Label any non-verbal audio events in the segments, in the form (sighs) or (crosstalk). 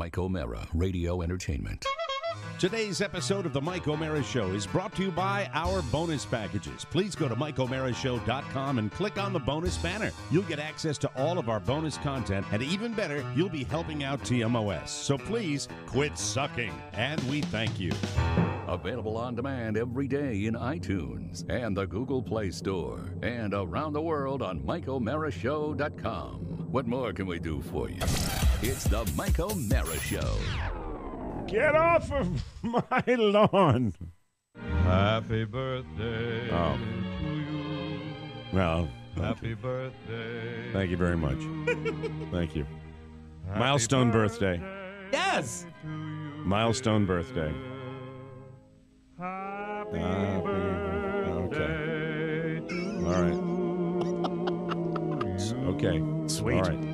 Mike O'Meara, Radio Entertainment. Today's episode of the Mike O'Meara Show is brought to you by our bonus packages. Please go to MikeO'MearaShow.com and click on the bonus banner. You'll get access to all of our bonus content, and even better, you'll be helping out TMOS. So please quit sucking, and we thank you. Available on demand every day in iTunes and the Google Play Store and around the world on MikeO'MearaShow.com. What more can we do for you? It's the Mike O'Meara Show. Get off of (laughs) my lawn. Happy birthday Oh. to you. Well, Happy birthday. thank you very much. Thank you. Happy Milestone birthday. Yes. Milestone birthday. Happy Happy- birthday to All right. Okay. Sweet. All right.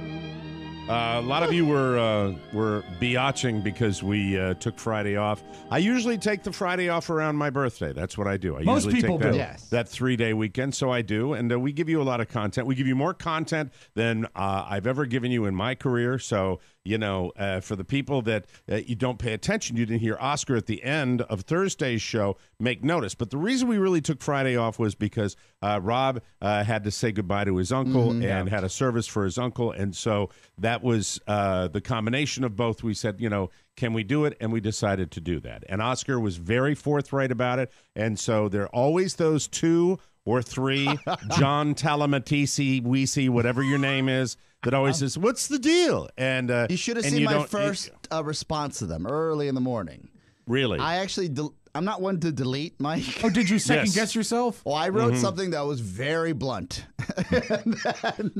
Uh, a lot of you were uh, were biatching because we uh, took Friday off. I usually take the Friday off around my birthday. That's what I do. I Most usually people take that, do. Yes. that three day weekend, so I do. And uh, we give you a lot of content. We give you more content than uh, I've ever given you in my career. So you know, uh, for the people that uh, you don't pay attention, you didn't hear Oscar at the end of Thursday's show make notice. But the reason we really took Friday off was because uh, Rob uh, had to say goodbye to his uncle and had a service for his uncle, and so that was uh, the combination of both. We said, you know, can we do it? And we decided to do that. And Oscar was very forthright about it. And so there are always those two or three, (laughs) John Talamatisi, Weesey, whatever your name is, that always says, "What's the deal?" And uh, You should have seen my don't- first uh, response to them early in the morning. really. I actually, del- I'm not one to delete, Mike. Oh, did you (laughs) second Yes. guess yourself? Well, I wrote something that was very blunt. (laughs)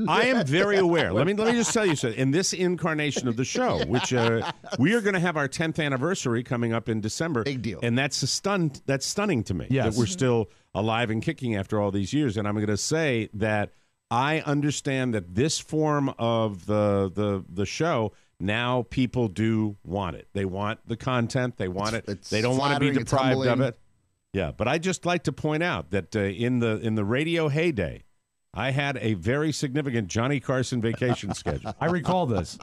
I am very aware. Let me let me just tell you something. In this incarnation of the show, (laughs) which uh, we are going to have our 10th anniversary coming up in December, Big deal. and that's a stun. That's stunning to me Yes. that we're still alive and kicking after all these years. And I'm going to say that I understand that this form of the the the show. Now people do want it. They want the content. They want It's- it. it's They don't want to be deprived of it. Yeah, but I just like to point out that uh, in the in the radio heyday, I had a very significant Johnny Carson vacation (laughs) schedule. I recall this.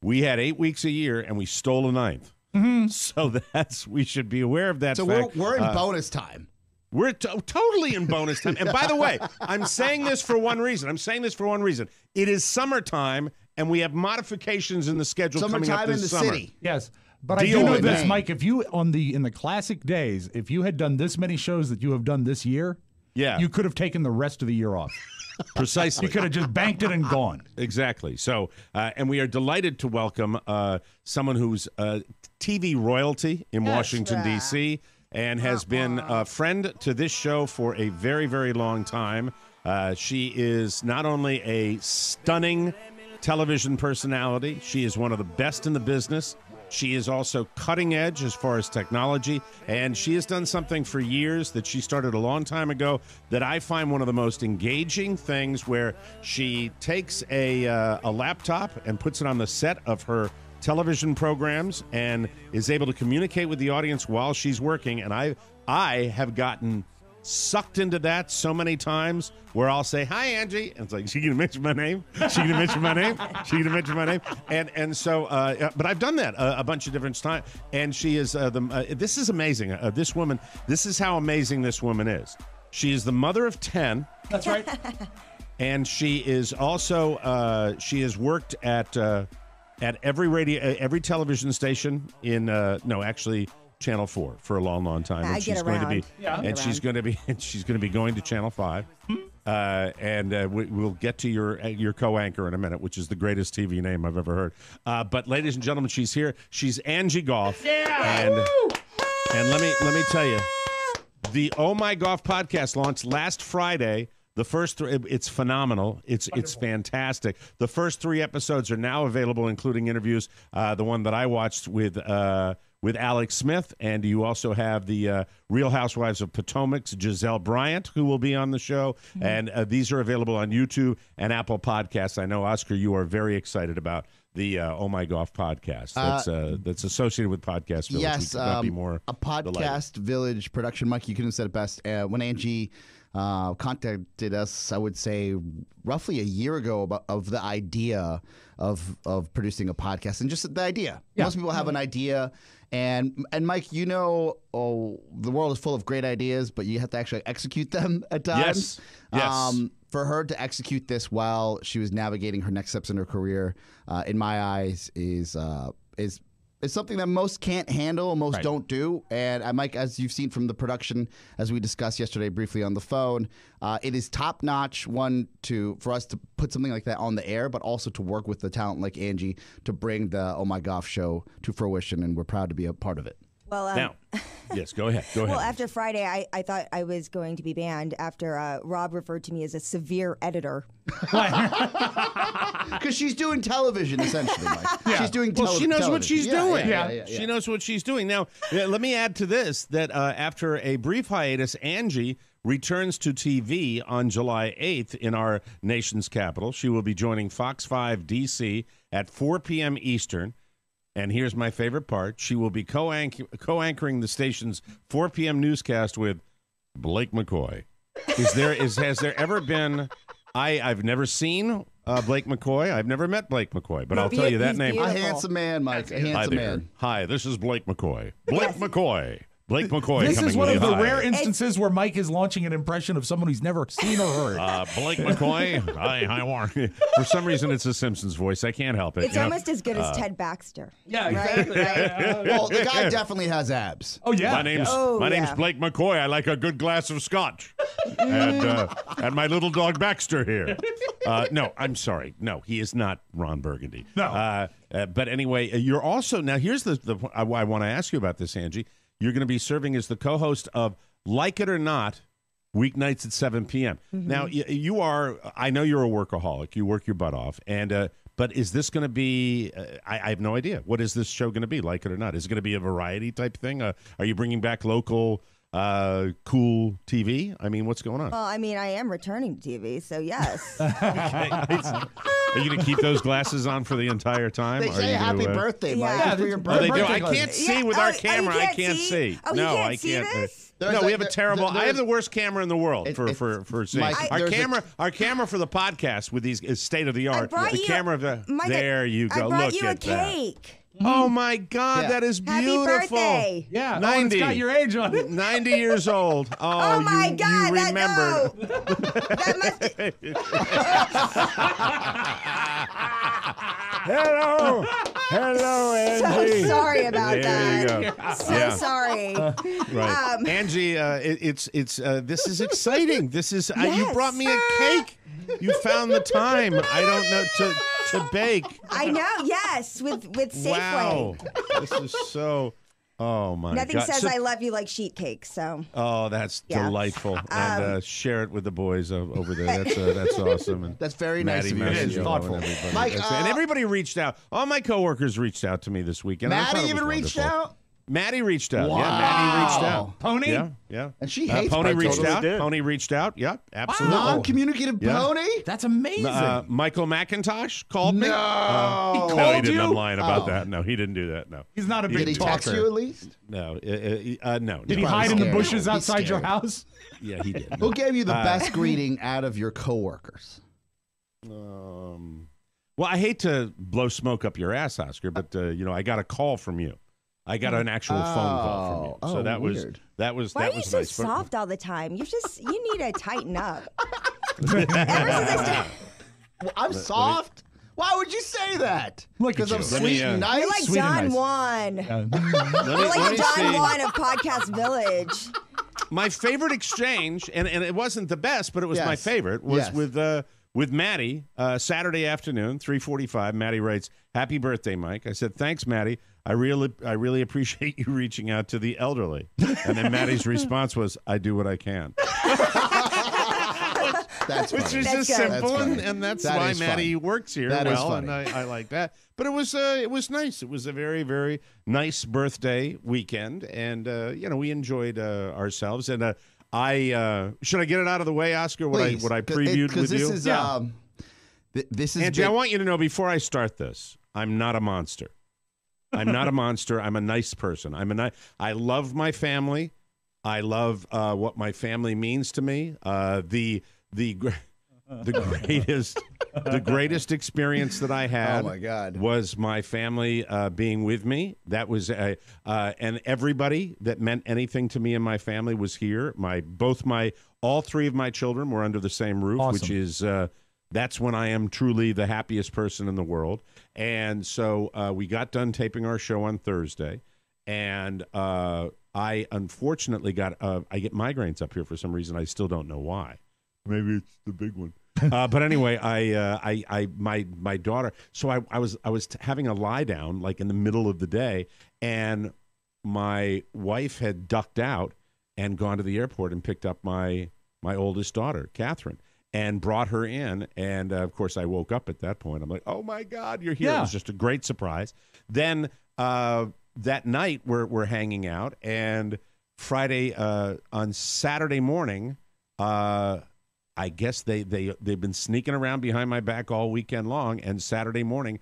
We had eight weeks a year, and we stole a ninth. (laughs) So that's we should be aware of that so we're, we're in Uh, bonus time. We're to- totally in bonus time. And by the way, I'm saying this for one reason. I'm saying this for one reason. It is summertime, and we have modifications in the schedule coming up Summertime in the summer. city. Yes. But I Deal do know with this, it. Mike. If you on the in the classic days, if you had done this many shows that you have done this year, Yeah, you could have taken the rest of the year off. (laughs) precisely. You could have just banked it and gone. Exactly. So, uh, and we are delighted to welcome uh, someone who's uh, TV royalty in Washington, D.C., and has been a friend to this show for a very, very long time. Uh, she is not only a stunning television personality, she is one of the best in the business. She is also cutting edge as far as technology, and she has done something for years that she started a long time ago that I find one of the most engaging things where she takes a, uh, a laptop and puts it on the set of her television programs and is able to communicate with the audience while she's working. And I, I have gotten sucked into that so many times where I'll say, Hi, Angie. And it's like, She gonna mention my name? She gonna mention my name? She gonna mention my name? And and so, uh, but I've done that a, a bunch of different times. And she is uh, the, uh, this is amazing. Uh, this woman, this is how amazing this woman is. She is the mother of 10 That's right. and she is also uh, she has worked at uh, at every radio uh, every television station in uh, no actually channel 4 for a long long time I and get she's going to be. Yeah. and she's going to be (laughs) and she's going to be going to channel 5 uh, and uh, we, we'll get to your uh, your co-anchor in a minute, which is the greatest TV name I've ever heard. Uh, but ladies and gentlemen, she's here. She's Angie Goff. Yeah. And, and let me let me tell you, the Oh My Goff podcast launched last Friday. The first three, it's phenomenal. It's it's fantastic. The first three episodes are now available, including interviews. Uh, the one that I watched with uh, with Alex Smith, and you also have the uh, Real Housewives of Potomac's Gizelle Bryant, who will be on the show. And uh, these are available on YouTube and Apple Podcasts. I know Oscar, you are very excited about the uh, Oh My Goff podcast. That's uh, that's associated with Podcast Village. Yes, we could not be um, more a delighted. podcast village production. Mike, you couldn't have said it best. Uh, when Angie uh, contacted us. I would say roughly a year ago about of the idea of of producing a podcast and just the idea. Yeah. Most people have an idea, and and Mike, you know, oh, the world is full of great ideas, but you have to actually execute them (laughs) at times. Yes. Yes. for her to execute this while she was navigating her next steps in her career, uh, in my eyes, is uh, is is something that most can't handle and most Right. don't do. And uh, Mike, as you've seen from the production, as we discussed yesterday briefly on the phone, uh, it is top notch. One to for us to put something like that on the air, but also to work with the talent like Angie to bring the Oh My Goff show to fruition, and we're proud to be a part of it. Well, um, Now, (laughs) yes, go ahead. Go ahead. well, after Friday, I, I thought I was going to be banned after uh, Rob referred to me as a severe editor. (laughs) Because she's doing television essentially, Mike. (laughs) She's doing. Well, she knows what she's Yeah, doing. Yeah, yeah, yeah, She yeah. knows what she's doing. Now, let me add to this that uh, after a brief hiatus, Angie returns to TV on July 8th in our nation's capital. She will be joining Fox 5 DC at 4 p.m. Eastern. And here's my favorite part she will be co anchoring the station's 4 p.m. newscast with Blake McCoy. Is there is has there ever been I I've never seen uh, Blake McCoy. I've never met Blake McCoy, but I'll Be- tell you that he's name. A handsome man, Mike. A Hi handsome there. man. Hi, this is Blake McCoy. Blake Yes. McCoy. Blake McCoy This coming is one of the Hi. rare instances where Mike is launching an impression of someone he's never seen or heard. Uh, Blake McCoy. Hi, hi, Warren. (laughs) For some reason, it's a Simpsons voice. I can't help it. It's you know? almost as good as Ted Baxter. yeah, Right, right. Well, the guy definitely has abs. Oh yeah. My name's Oh, my name's yeah. Blake McCoy. I like a good glass of scotch, and uh, and my little dog Baxter here. Uh, no, I'm sorry. No, he is not Ron Burgundy. No. Uh, uh, but anyway, uh, you're also now. Here's the the uh, why I want to ask you about this, Angie. You're going to be serving as the co-host of Like It or Not. Weeknights at 7 p.m. Mm-hmm. Now y- you are. I know you're a workaholic. You work your butt off, and uh, but is this going to be? Uh, I, I have no idea. What is this show going to be? Like it or not? Is it going to be a variety type thing? Uh, are you bringing back local uh, cool TV? I mean, what's going on? Well, I mean, I am returning to TV, so yes. (laughs) Are you going to keep those glasses on for the entire time? They Are say you gonna, happy uh, birthday, Mike. Yeah. For your Oh, Oh, they birthday. do. I can't see Yeah, with oh, our oh, camera. I can't can't see? see. Oh, you no, can't I see can't. uh, this? There's no, a- we have a terrible. there- I have the worst camera in the world It- for it- for for seeing. Mike, our there's a- camera, our camera for the podcast with these is state of the art. The you, camera of the Mike, I- there you go. I brought Look you at a that. Cake. Oh my God, Yeah. that is Happy beautiful. birthday. Yeah. Oh, it's 90. got your age on it. 90 years old. (laughs) Oh, Oh, my you, God! you that, remembered. no. that must. (laughs) Hello, hello, (laughs) So sorry about there you that. go. So Yeah. sorry. Right, Um, Angie. Uh, it, it's it's uh, this is exciting. This is uh, you Yes. brought me a cake. You found the time. I don't know to to bake. (laughs) I know. Yes, with with Safeway. Wow, this is so. Oh my god. Nothing God. says So- I love you like sheet cake. So Oh, that's Yeah. delightful, and uh, share it with the boys over there. That's uh, that's (laughs) awesome. And That's very nice of you. Massey It is and thoughtful. everybody. Mike, That's- and uh, everybody reached out. All my coworkers reached out to me this weekend. I thought Maddie it was even reached wonderful. out, Maddie reached out. Yeah, Maddie reached Wow. out. Pony? Yeah, yeah. and she Uh, hates Pony Mike reached totally out. did. Pony reached out. Yep, absolutely. Non-communicative Yeah. pony. That's amazing. Uh, Michael McIntosh called me. No. Uh, He no, he didn't. you? I'm lying about Oh. that. No, he didn't do that. No, He's not a big Did he text talker. you at least? no, uh, uh, uh, no. Did no. he hide in the bushes outside your house? (laughs) Yeah, he did. Who gave you the Uh, best (laughs) greeting out of your coworkers? Um, well, I hate to blow smoke up your ass, Oscar, but uh, you know, I got a call from you. I got an actual phone call from you. Oh, So oh, that was weird. that was why that are you was so nice. But- soft all the time? You just you need to tighten up. (laughs) Ever I started, Well, I'm soft. Why would you say that? Look Because I'm you. Let me, sweet uh, and nice. you're like Sweet and Don nice. Juan. Uh, Let me, You're like me the Don see. Juan of Podcast Village. my favorite exchange, and, and it wasn't the best, but it was my favorite, was Yes. with uh, with Maddie uh, Saturday afternoon, three forty five. Maddie writes, "Happy birthday, Mike." I said, "Thanks, Maddie. I really I really appreciate you (laughs) reaching out to the elderly." And then Maddie's response was, "I do what I can," (laughs) That's which funny. is That's just good. simple, That's and, and that's That why is Maddie funny. works here That is well, and funny. I, I like that. But it was uh, it was nice. It was a very very nice birthday weekend, and uh, you know we enjoyed uh, ourselves. And uh, I uh, should I get it out of the way, Oscar? What Please, I what I 'cause it- with this you. Is, Yeah. um, th- this is Angie, I want you to know before I start this, I'm not a monster. I'm not a (laughs) monster. I'm a nice person. I'm a ni- I love my family. I love uh, what my family means to me. Uh, the the the greatest the greatest experience that I had. Oh, my God. Was my family uh, being with me? That was uh, uh, and everybody that meant anything to me and my family was here. My both my all three of my children were under the same roof, which is uh, that's when I am truly the happiest person in the world. And so uh, we got done taping our show on Thursday, and uh, I unfortunately got uh, I get migraines up here for some reason. I still don't know why. Maybe it's the big one. (laughs) uh, but anyway, I, uh, I, I, my, my daughter. So I, I was, I was t- having a lie down like in the middle of the day, and my wife had ducked out and gone to the airport and picked up my, my oldest daughter, Catherine, and brought her in. And uh, of course, I woke up at that point. I'm like, oh my God, you're here! It was just a great surprise. Then uh, that night, we're we're hanging out, and Friday uh, on Saturday morning. I guess they they they've been sneaking around behind my back all weekend long. And Saturday morning,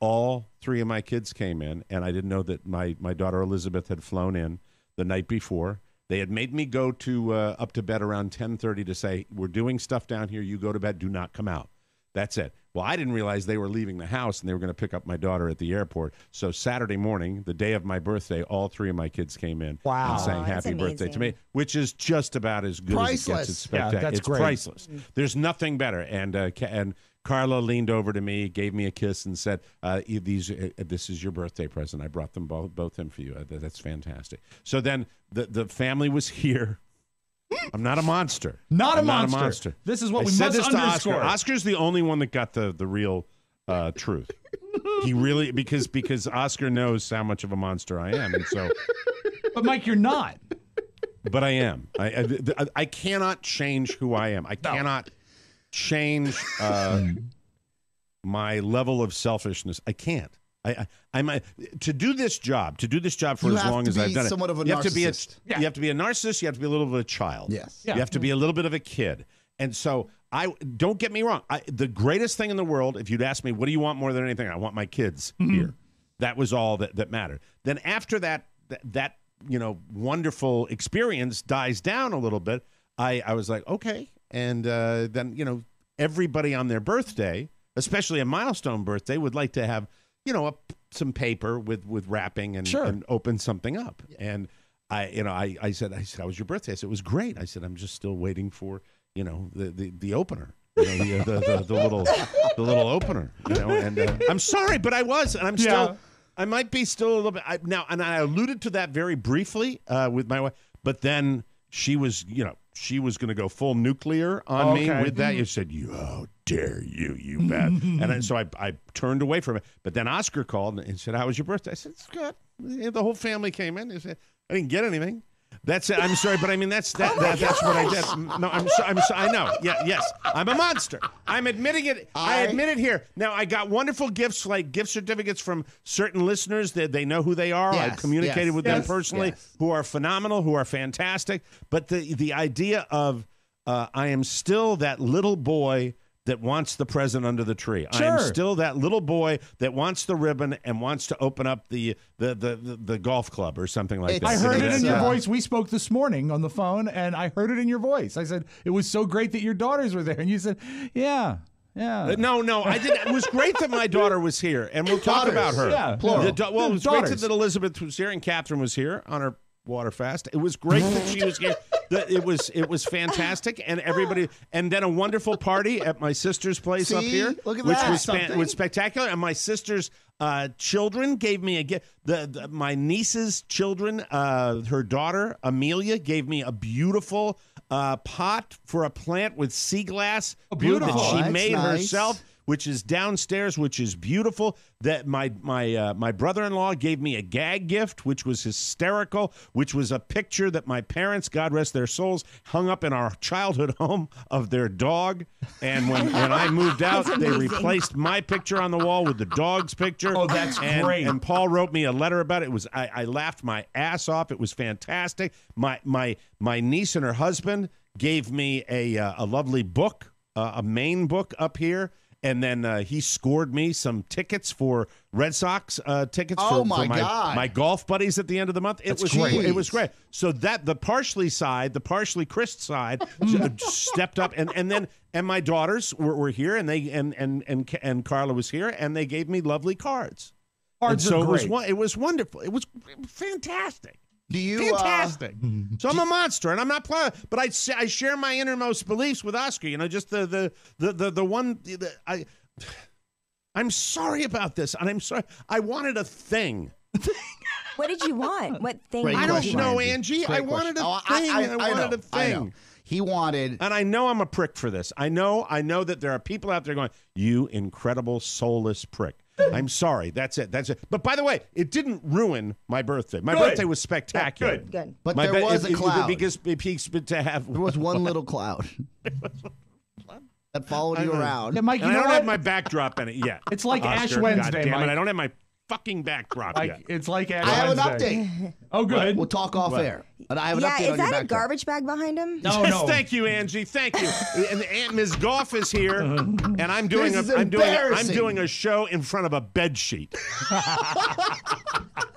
all three of my kids came in, and I didn't know that my my daughter Elizabeth had flown in the night before. They had made me go to uh, up to bed around ten thirty to say we're doing stuff down here. You go to bed. Do not come out. That's it. Well, I didn't realize they were leaving the house and they were going to pick up my daughter at the airport. So Saturday morning, the day of my birthday, all three of my kids came in Wow. and sang happy birthday to me, which is just about as good as it gets. It's Yeah, spectacular. that's it's great. priceless. There's nothing better. And uh, and Carla leaned over to me, gave me a kiss, and said, uh, "These, uh, this is your birthday present. I brought them both both in for you. Uh, that's fantastic." So then the the family was (laughs) here. I'm not a monster. Not a monster. Not a monster. This is what I we said must this to underscore. Oscar. Oscar's the only one that got the the real uh, truth. he really because because Oscar knows how much of a monster I am, and so (laughs) But Mike, you're not. but I am. I, I, I cannot change who I am. I cannot change uh, (laughs) my level of selfishness. I can't. I, I I'm a, to do this job. To do this job for You as long as I've be done it. somewhat of a you have to be a narcissist. you have to be a narcissist. You have to be a little bit of a child. Yes. Yeah. You have to be a little bit of a kid. And so I don't get me wrong. I, the greatest thing in the world, if you'd ask me, what do you want more than anything? I want my kids (laughs) here. That was all that, that mattered. Then after that, that, that you know wonderful experience dies down a little bit. I, I was like, okay. And uh, then you know everybody on their birthday, especially a milestone birthday, would like to have you know a, some paper with with wrapping and, Sure. and open something up. And I, you know, I, I said, I said, how was your birthday? I said, it was great. I said, I'm just still waiting for, you know, the, the, the opener, you know, the, the, the, the little, the little opener, you know, and uh, I'm sorry, but I was, and I'm Yeah. still, I might be still a little bit I, now, and I alluded to that very briefly uh, with my wife, but then she was, you know, she was going to go full nuclear on me with that. You said, "You, how dare you, you (laughs) bet!" and I, so I, I turned away from it. But then Oscar called and said, "How was your birthday?" I said, "It's good." The whole family came in. Said, "I didn't get anything." That's it. I'm sorry, but I mean that's that, that that's what I did. No, I'm so, I'm so, I know. Yeah, yes. I'm a monster. I'm admitting it. I, I- admit it here. Now I got wonderful gifts like gift certificates from certain listeners that they know who they are. I've communicated yes, with them personally yes. who are phenomenal, who are fantastic. But the the idea of uh, I am still that little boy that wants the present under the tree. I am still that little boy that wants the ribbon and wants to open up the the the, the, the golf club or something like It's- that. I heard it in your voice. We spoke this morning on the phone, and I heard it in your voice. I said it was so great that your daughters were there, and you said, "Yeah, yeah." Uh, No, no, I did. It was great that my daughter was here, and we'll talk Daughters. about her. Yeah, plural. The well, it was great that Elizabeth was here and Catherine was here on her water fast. It was great that she was here. (laughs) The- it was it was fantastic, and everybody, and then a wonderful party at my sister's place up here, Look at which that. was was spectacular. And my sister's uh, children gave me a gift. The, the my niece's children, uh, her daughter Amelia, gave me a beautiful uh, pot for a plant with sea glass beautiful. that she That's made nice. herself which is downstairs, which is beautiful. That my my uh, my brother-in-law gave me a gag gift, which was hysterical, which was a picture that my parents, God rest their souls, hung up in our childhood home of their dog. And when, when I moved (laughs) out, they replaced my picture on the wall with the dog's picture. Oh, that's and, great. And Paul wrote me a letter about it. It was I, I laughed my ass off. It was fantastic. My my my niece and her husband gave me a uh, a lovely book, uh, a main book up here. And then uh, he scored me some tickets for Red Sox uh, tickets Oh, for, my for my, God. my golf buddies at the end of the month. It That's was great. It was great. So that the partially side, the partially Chris side, (laughs) stepped up, and and then and my daughters were, were here, and they and and and and Carla was here, and they gave me lovely cards. Cards and so are it was great. it was wonderful. It was fantastic. Do you? Uh, Fantastic. (laughs) so I'm a monster, and I'm not playing. But I, s- I share my innermost beliefs with Oscar. You know, just the the the the, the one. The, I (sighs) I'm sorry about this, and I'm sorry. I wanted a thing. What did you want? What (laughs) thing? Great I don't question, know, Angie. Angie. Great I wanted question. a Oh, thing. I, wanted know, a I know. thing. He wanted. And I know I'm a prick for this. I know, I know that there are people out there going, "You incredible soulless prick." I'm sorry. That's it. That's it. But by the way, it didn't ruin my birthday. My Good. birthday was spectacular. Good. Good. But My there be- was it- a it- cloud. because it peaks to have. there was one little cloud (laughs) that followed you know. around. Yeah, Mike, you And I know don't what? have my backdrop in it yet. It's like Ash Wednesday, God damn it, Mike. I don't have my fucking backdrop like yet. it's like Ash I have an update. (laughs) Oh, good. We'll talk off air. And I have an Yeah, update is on that your a backdrop. garbage bag behind him? no, Yes, no. thank you, Angie. Thank you. (laughs) and Aunt Ms. Goff is here, (laughs) and I'm doing This a, is I'm doing a, I'm doing a show in front of a bed sheet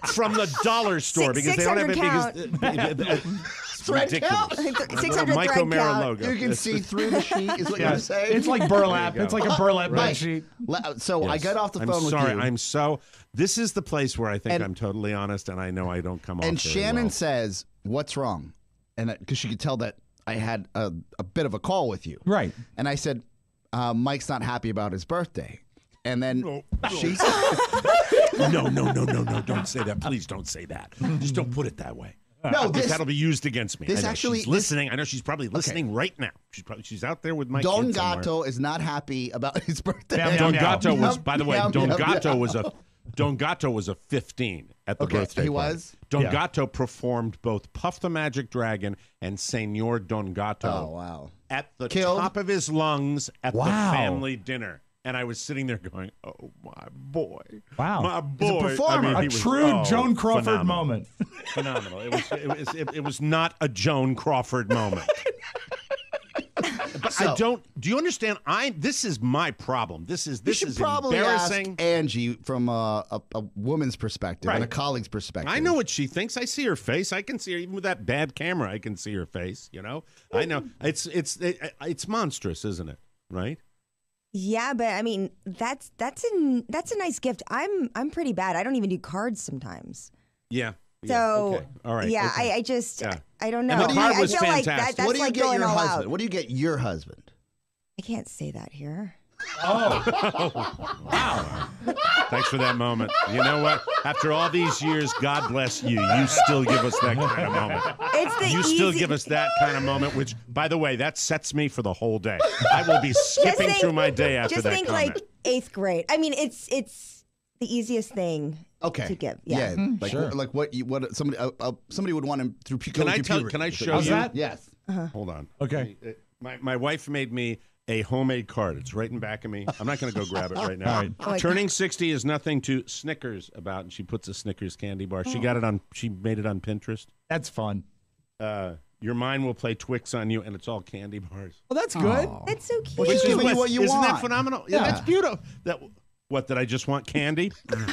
from the dollar store Six- because they don't have it 600 because it's ridiculous. (laughs) Six Little hundred Mike thread O'Meara count. logo. You can see through the sheet, is what Yeah. you're saying. It's like burlap. It's like a burlap Mike, bed sheet. le- So I got off the phone. I'm sorry. with you. I'm so. This is the place where I think And- I'm totally honest, and I know I don't come off. and very Shannon well. says, "What's wrong?" And because she could tell that I had a, a bit of a call with you, Right. and I said, uh, "Mike's not happy about his birthday." And then she said, (laughs) no, no, no, no, no! Don't say that. Please don't say that. Just don't put it that way. No, Because this that'll be used against me. this I actually- she's this- listening. I know she's probably listening right now. She's probably she's out there with my Don kid somewhere. Gato is not happy about his birthday. Meow, meow, Don meow. Gato was, by the way, meow, Don meow, Gato meow. was a Don Gato was a 15 at the Okay, birthday he party. was? Don Yeah. Gato performed both Puff the Magic Dragon and Senor Don Gato Oh wow! at the Killed? top of his lungs at Wow. the family dinner. And I was sitting there going, "Oh my boy, Wow. my boy!" performer. I mean, A was- true oh, Joan Crawford phenomenal. moment. (laughs) phenomenal. It was it was it, it was not a Joan Crawford moment. (laughs) but I don't. Do you understand? I this is my problem. This is You this should is probably ask embarrassing. Angie from a, a, a woman's perspective and a colleague's perspective. I know what she thinks. I see her face. I can see her even with that bad camera. I can see her face. You know. I know it's it's it, it's monstrous, isn't it? Right. Yeah, but I mean, that's that's a that's a nice gift. I'm I'm pretty bad. I don't even do cards sometimes. Yeah. yeah, So okay. all right. yeah, okay. I, I just Yeah. I don't And know. the card I, I was feel like that, that's what do you like get your all husband? out. What do you get your husband? I can't say that here. (laughs) Thanks for that moment. You know what? After all these years, God bless you. You still give us that kind of moment. It's the You still give us that kind of moment, which, by the way, that sets me for the whole day. I will be skipping think- through my day after Just that Just think comment. like eighth grade. I mean, it's it's the easiest thing Okay. to give. Yeah. like Sure. what, like what you, what somebody uh, uh, somebody would want him through. pu- Can I tell- puberty. can I show How's you- that? Yes. Hold on. Okay. Uh, My, my wife made me a homemade card. It's right in back of me. I'm not going to go grab it right (laughs) now. All right. Oh Turning 60 is nothing to Snickers about, and she puts a Snickers candy bar. She got it on. She made it on Pinterest. That's fun. Uh, your mind will play Twix on you, and it's all candy bars. Well, that's good. That's so cute. she's giving you what you isn't that want. phenomenal? Yeah, Yeah. that's beautiful. That what did I just want candy? (laughs) I'm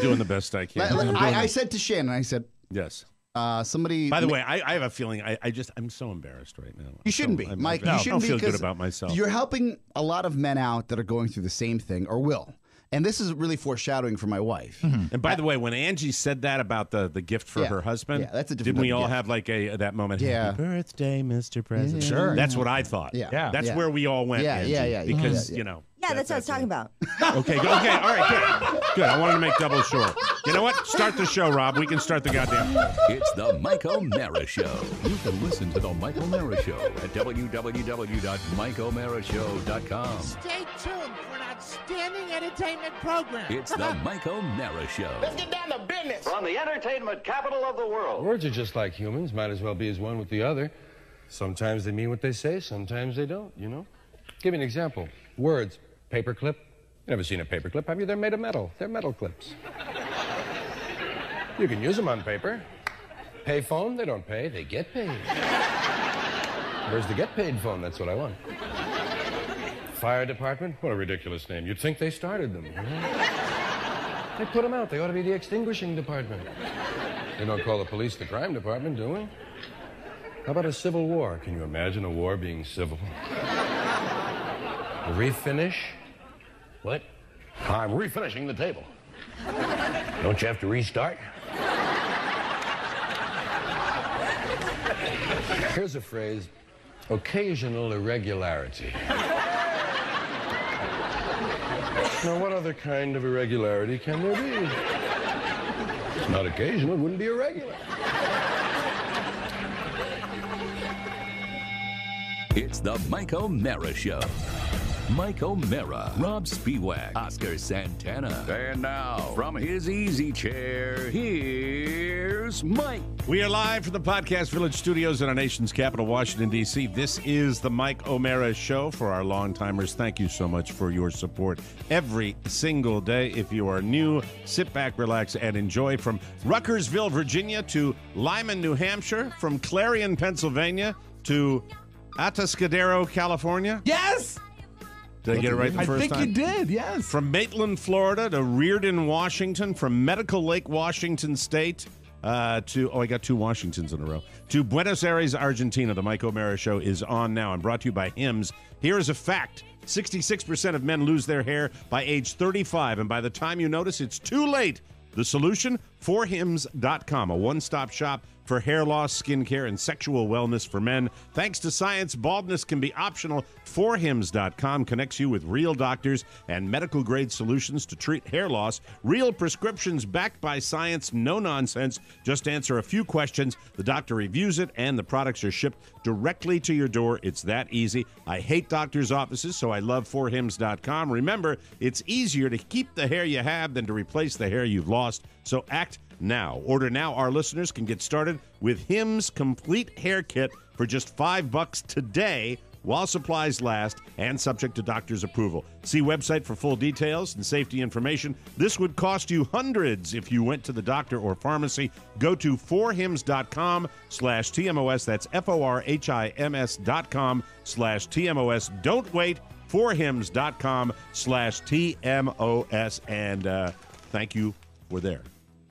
doing the best I can. Like- I'm like, doing I, I said to Shannon, I said, yes. Uh, somebody. By the way, I, I have a feeling I, I just I'm so embarrassed right now. You shouldn't So be, I'm- Mike. I you don't shouldn't be feel good 'cause about myself. You're helping a lot of men out that are going through the same thing or will. And this is really foreshadowing for my wife. And by the way, when Angie said that about the, the gift for Yeah. her husband, Yeah, that's a different didn't we all gift. have like a that moment? Yeah. Happy birthday, Mr. President. Sure. That's what I thought. Yeah. Yeah. That's Yeah. where we all went. Yeah, Angie, yeah, yeah, yeah, Because yeah, yeah. you know. Yeah, that's what I was talking about. Okay, go, okay, all right, good. Good. I wanted to make double sure. You know what? Start the show, Rob. We can start the goddamn. It's the Mike O'Meara Show. You can listen to the Mike O'Meara Show at www.mikeomearashow.com. Stay tuned for an outstanding entertainment program. It's the (laughs) Mike O'Meara Show. Let's get down to business. From the entertainment capital of the world. Words are just like humans, might as well be as one with the other. Sometimes they mean what they say, sometimes they don't, you know? Give me an example. Words, paperclip. You never seen a paperclip, have you? They're made of metal. They're metal clips. You can use them on paper. Pay phone, they don't pay, they get paid. Where's the get paid phone? That's what I want. Fire department? What a ridiculous name. You'd think they started them. They put them out. They ought to be the extinguishing department. They don't call the police the crime department, do we? How about a civil war? Can you imagine a war being civil? Refinish? What? I'm refinishing the table. Don't you have to restart? Here's a phrase occasional irregularity. now, what other kind of irregularity can there be? It's not occasional, it wouldn't be irregular. It's the Mike O'Meara Show. Mike O'Meara, Rob Spiewak, Oscar Santana. And now, from his easy chair, here's Mike. We are live from the Podcast Village studios in our nation's capital, Washington, D.C. This is the Mike O'Meara Show for our long timers. Thank you so much for your support every single day. If you are new, sit back, relax, and enjoy from Ruckersville, Virginia to Lyman, New Hampshire, from Clarion, Pennsylvania to Atascadero, California. Yes, Did I get it right the I first think time? you did. Yes. From Maitland, Florida to Reardan, Washington, from Medical Lake, Washington State uh, to, oh, I got two Washingtons in a row, to Buenos Aires, Argentina. The Mike O'Meara Show is on now and brought to you by HIMS. Here is a fact 66% of men lose their hair by age 35, and by the time you notice, it's too late. The solution? forhims.com, a one stop shop for hair loss, skin care, and sexual wellness for men. Thanks to science, baldness can be optional. Forhims.com connects you with real doctors and medical grade solutions to treat hair loss. Real prescriptions backed by science, no nonsense. Just answer a few questions. The doctor reviews it, and the products are shipped directly to your door. It's that easy. I hate doctors' offices, so I love forhims.com. Remember, it's easier to keep the hair you have than to replace the hair you've lost. So act now. Order now. Our listeners can get started with Hims Complete Hair Kit for just five bucks today while supplies last and subject to doctor's approval. See website for full details and safety information. This would cost you hundreds if you went to the doctor or pharmacy. Go to forhims.com slash TMOS. That's F-O-R-H-I-M-S dot com slash TMOS. Don't wait. Forhims.com slash TMOS. And uh, thank you for there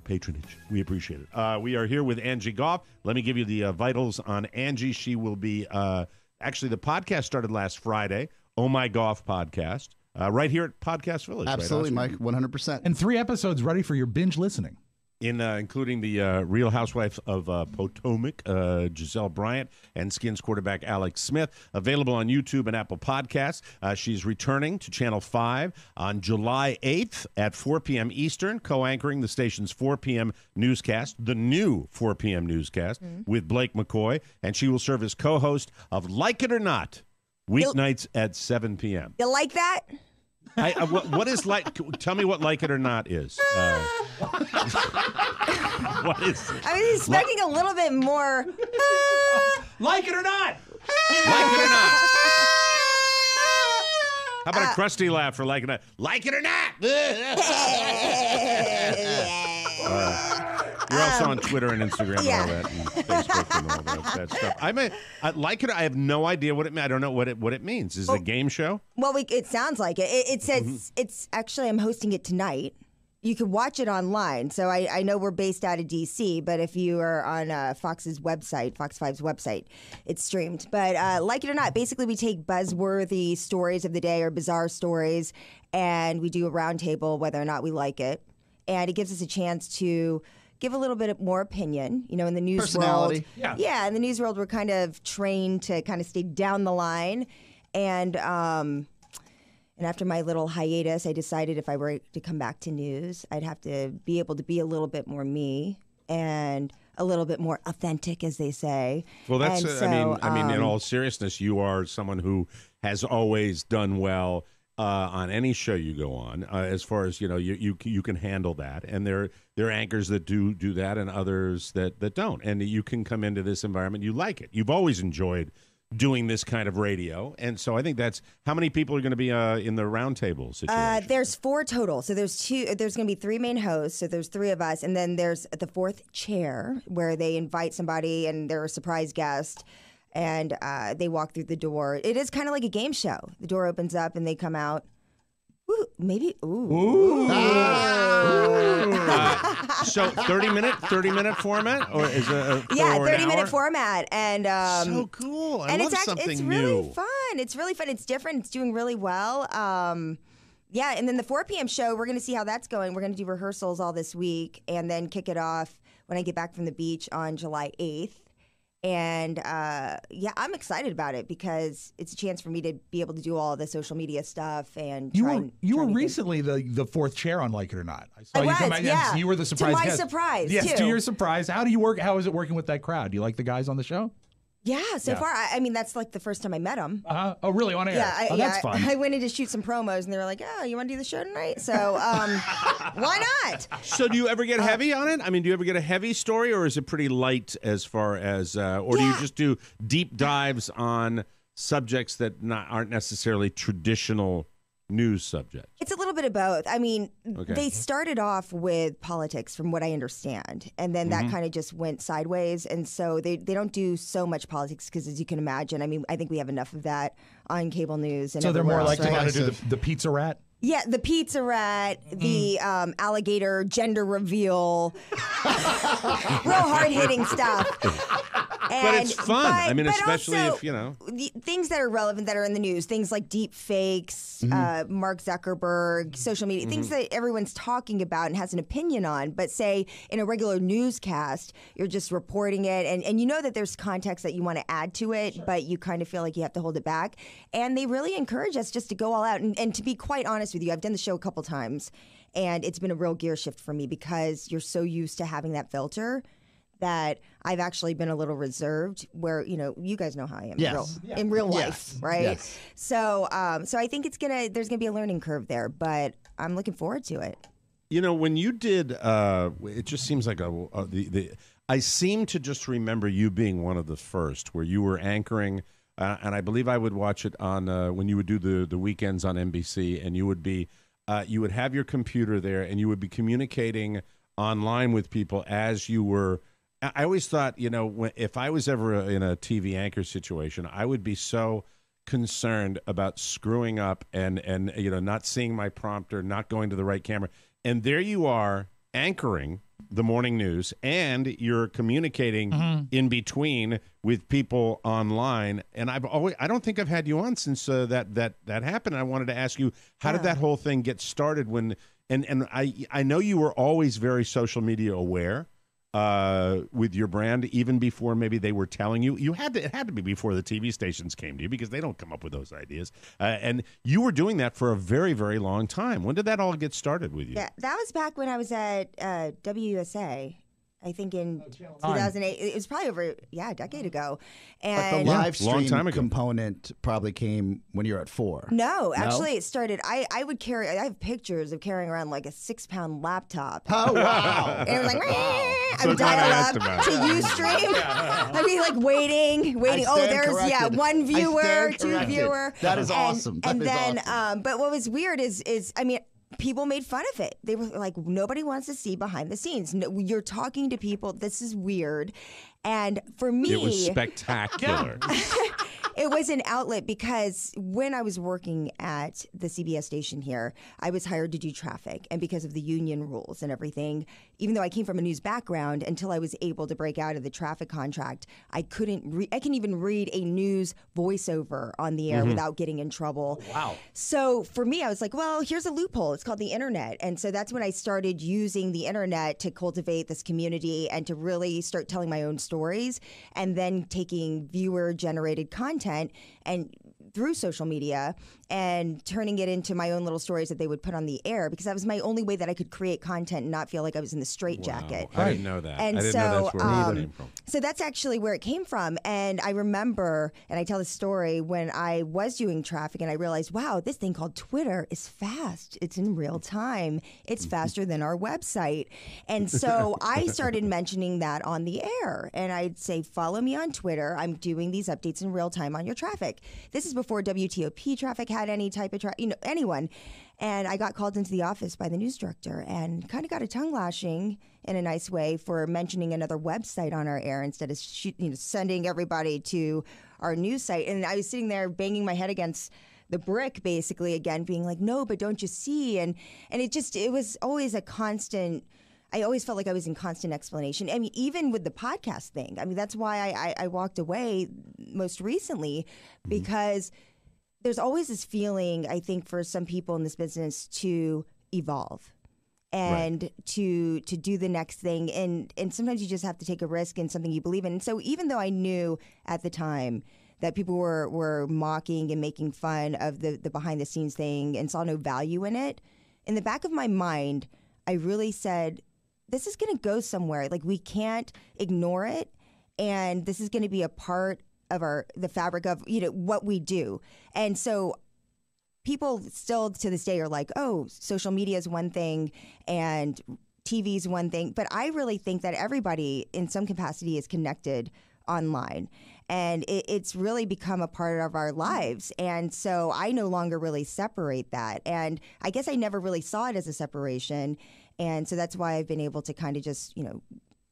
patronage. We appreciate it. Uh, we are here with Angie Goff. Let me give you the uh, vitals on Angie. She will be uh, actually the podcast started last Friday. Oh my Goff podcast, uh, right here at Podcast Village. Absolutely, Oscar? Mike. One hundred percent. and three episodes ready for your binge listening. In uh, including the uh, Real Housewife of uh, Potomac, uh, Gizelle Bryant, and Skins quarterback Alex Smith. Available on YouTube and Apple Podcasts. Uh, she's returning to Channel 5 on July 8th at 4 p.m. Eastern, co anchoring the station's 4 p.m. newscast, the new 4 p.m. newscast with Blake McCoy. And she will serve as co host of Like It or Not, weeknights at 7 p.m. You like that? I, uh, what, what is like? Tell me what like it or not is. Uh, (laughs) what is I was expecting a little bit more. uh, Like it or not. like it or not? How about a crusty laugh for like it or not? Like it or not? You're also on Twitter and Instagram and all that, and Facebook and all that, that stuff. I mean, I like it. I have no idea what it means. I don't know what it what it means. Is it a game show? well, we, it sounds like it. It, it says Mm-hmm. it's actually I'm hosting it tonight. You can watch it online. So I, I know we're based out of DC, but if you are on uh, Fox's website, Fox 5's website, it's streamed. But uh, like it or not, basically we take buzzworthy stories of the day or bizarre stories, and we do a roundtable whether or not we like it, and it gives us a chance to give a little bit more opinion. You know, in the news Personality. world, Yeah. yeah, in the news world, we're kind of trained to kind of stay down the line, and um, and after my little hiatus, I decided if I were to come back to news, I'd have to be able to be a little bit more me and a little bit more authentic, as they say. Well, that's. And uh, I so, mean, I mean, in um, all seriousness, you are someone who has always done well uh, on any show you go on. Uh, as far as you know, you, you you can handle that, and there there are anchors that do do that, and others that that don't. And you can come into this environment, you like it. You've always enjoyed doing this kind of radio, and so I think that's how many people are going to be uh, in the roundtable situation. Uh, there's four total. So there's two. There's going to be three main hosts. So there's three of us, and then there's the fourth chair where they invite somebody and they're a surprise guest, and uh, they walk through the door. It is kind of like a game show. The door opens up and they come out. Ooh, maybe. Ooh. Uh, so 30 minute 30 minute format or is it a, Yeah, 30 minute format. And um, so cool I and love it's act- something it's new really fun. It's really fun. It's different. It's doing really well. Um, yeah, and then the 4 p.m. show, we're going to see how that's going. We're going to do rehearsals all this week and then kick it off when I get back from the beach on July 8th. And uh, yeah, I'm excited about it because it's a chance for me to be able to do all the social media stuff and You try were and, you were recently the the fourth chair on Like It or Not. I saw I you come was, back and yeah. you were the To surprise my guest. surprise, Yes, to your surprise. How do you work? How is it working with that crowd? Do you like the guys on the show? Yeah, so Yeah. far, I, I mean, that's like the first time I met him. Uh-huh. Oh, really? On air? Yeah, I, oh, yeah, that's fun. I went in to shoot some promos, and they were like, "Oh, you want to do the show tonight?" So, um, (laughs) why not? so do you ever Uh, get heavy on it I mean do you ever get a heavy story or is it pretty light as far as uh, or do you Yeah. just do deep dives on subjects that not aren't necessarily traditional news subject? It's a little bit of both. I mean, Okay. they started off with politics, from what I understand, and then Mm-hmm. that kind of just went sideways. And so they, they don't do so much politics because, as you can imagine, I mean, I think we have enough of that on cable news. And so they're more else, like to right? kind of do the, the pizza rat. Yeah, the pizza rat, the Mm-hmm. um, alligator gender reveal, (laughs) real hard hitting stuff. but it's fun I mean but especially also, if you know the things that are relevant that are in the news, things like deep fakes, Mm-hmm. uh, Mark Zuckerberg, social media, things that everyone's talking about and has an opinion on. But say in a regular newscast, you're just reporting it, and, and you know that there's context that you want to add to it, but you kind of feel like you have to hold it back. And they really encourage us just to go all out. And, and to be quite honest with you, I've done the show a couple times, and it's been a real gear shift for me because you're so used to having that filter that I've actually been a little reserved. Where you know, you guys know how I am Yes. in real, in real Yes. life, right? Yes. So, um, so I think it's gonna there's gonna be a learning curve there, but I'm looking forward to it. You know, when you did, uh, it just seems like a, a the, the. I seem to just remember you being one of the first, where you were anchoring, uh, and I believe I would watch it on uh, when you would do the the weekends on NBC, and you would be, uh, you would have your computer there, and you would be communicating online with people as you were. I always thought, you know, if I was ever in a TV anchor situation, I would be so concerned about screwing up and and you know not seeing my prompter, not going to the right camera. And there you are anchoring the morning news and you're communicating in between with people online. And I've always I don't think I've had you on since uh, that that that happened. I wanted to ask you how did that whole thing get started when and and I I know you were always very social media aware uh, with your brand, even before maybe they were telling you. You had to, it had to be before the TV stations came to you because they don't come up with those ideas. Uh, and you were doing that for a very, very long time. When did that all get started with you? Yeah, that was back when I was at uh, WUSA. I think in 2008. It was probably over yeah a decade ago. But the And live long stream time component probably came when you were at four. no, actually, it started. I, I would carry. I have pictures of carrying around like a six pound laptop. Oh wow! And it was like, I So would glad I dial asked up to it. Ustream. (laughs) I'd be like waiting, waiting. Oh, stand there's yeah, one viewer, two corrected. viewer. That is And- awesome. That and is then, awesome. um, but what was weird is, is I mean, people made fun of it. They were like, nobody wants to see behind the scenes. No, you're talking to people. This is weird. And for me, It was spectacular. (laughs) (laughs) it was an outlet because when I was working at the CBS station here, I was hired to do traffic. And because of the union rules and everything, even though I came from a news background, until I was able to break out of the traffic contract, I couldn't re- I can even read a news voiceover on the air mm-hmm. without getting in trouble. Oh, wow. So for me, I was like, well, here's a loophole. It's called the internet. And so that's when I started using the internet to cultivate this community and to really start telling my own stories and then taking viewer generated content and through social media and turning it into my own little stories that they would put on the air because that was my only way that I could create content and not feel like I was in the straitjacket. Wow. I didn't know that. And I didn't so, know that's where um, it came from. So that's actually where it came from. And I remember, and I tell the story when I was doing traffic and I realized, wow, this thing called Twitter is fast. It's in real time. It's faster than our website. And so (laughs) I started mentioning that on the air. And I'd say, follow me on Twitter. I'm doing these updates in real time on your traffic. This is before before WTOP traffic had any type of traffic, you know, anyone. And I got called into the office by the news director and kind of got a tongue lashing in a nice way for mentioning another website on our air instead of shoot, you know, sending everybody to our news site. And I was sitting there banging my head against the brick basically again being like no but don't you see and and it just it was always a constant I always felt like I was in constant explanation. I mean, even with the podcast thing. I mean, that's why I, I, I walked away most recently mm-hmm. because there's always this feeling, I think, for some people in this business to evolve and to to do the next thing and and sometimes you just have to take a risk in something you believe in. And so even though I knew at the time that people were were mocking and making fun of the the behind the scenes thing and saw no value in it, in the back of my mind, I really said this is going to go somewhere. Like we can't ignore it, and this is going to be a part of our the fabric of you know what we do. And so people still to this day are like, oh, social media is one thing and TV is one thing, but I really think that everybody in some capacity is connected online. And it, it's really become a part of our lives. And so I no longer really separate that. And I guess I never really saw it as a separation. And so that's why I've been able to kind of just, you know,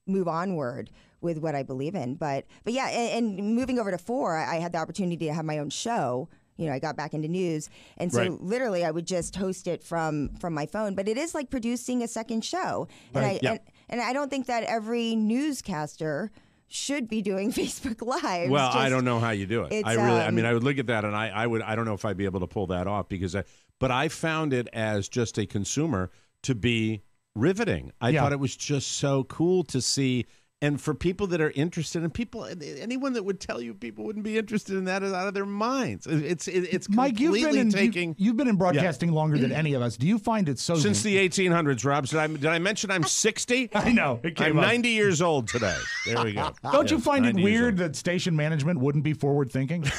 move onward with what I believe in. But but yeah, and, and moving over to four, I had the opportunity to have my own show. You know, I got back into news, and so Right. literally I would just host it from from my phone. But it is like producing a second show, and Right. I Yeah. and, and I don't think that every newscaster should be doing (laughs) Facebook Live. Well, I don't know how you do it. I really, I um, mean, I would look at that and I, I would, I don't know if I'd be able to pull that off because I, but I found it as just a consumer to be riveting. I Yeah. thought it was just so cool to see. And for people that are interested, and people, anyone that would tell you people wouldn't be interested in that is out of their minds. It's it, it's Mike, you've been in taking you, have been in broadcasting longer than any of us. Do you find it so since the 1800s. Rob, did I did I mention I'm 60? (laughs) I know I'm up. 90 years old today. There we go. Don't you find it weird that station management wouldn't be forward thinking? (laughs)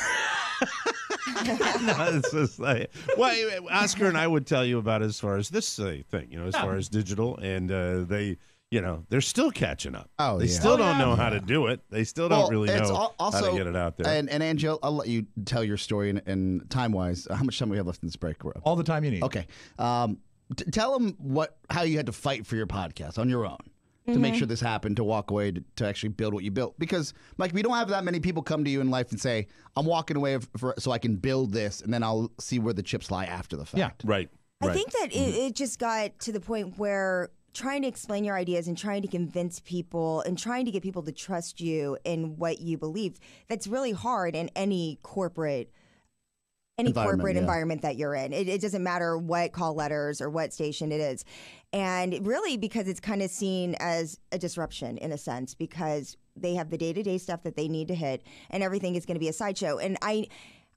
(laughs) no, it's just like well, Oscar and I would tell you about as far as this uh, thing, you know, as far as digital, and uh, they, you know, they're still catching up. Oh, they yeah. still Oh, don't yeah. know how to do it. They still don't Well, really it's know al- also, how to get it out there. And, and Angie, I'll, I'll let you tell your story and, and time wise. How much time we have left in this break? All the time you need. Okay. Um, t- tell them what how you had to fight for your podcast on your own to make mm-hmm. sure this happened, to walk away, to, to actually build what you built. Because, Mike, we don't have that many people come to you in life and say, "I'm walking away for, so I can build this, and then I'll see where the chips lie after the fact." Yeah. right. I think that it, mm-hmm. it just got to the point where trying to explain your ideas and trying to convince people and trying to get people to trust you in what you believe that's really hard in any corporate any Environment, corporate yeah. environment that you're in it, it doesn't matter what call letters or what station it is and really because it's kind of seen as a disruption in a sense because they have the day-to-day stuff that they need to hit and everything is going to be a sideshow and i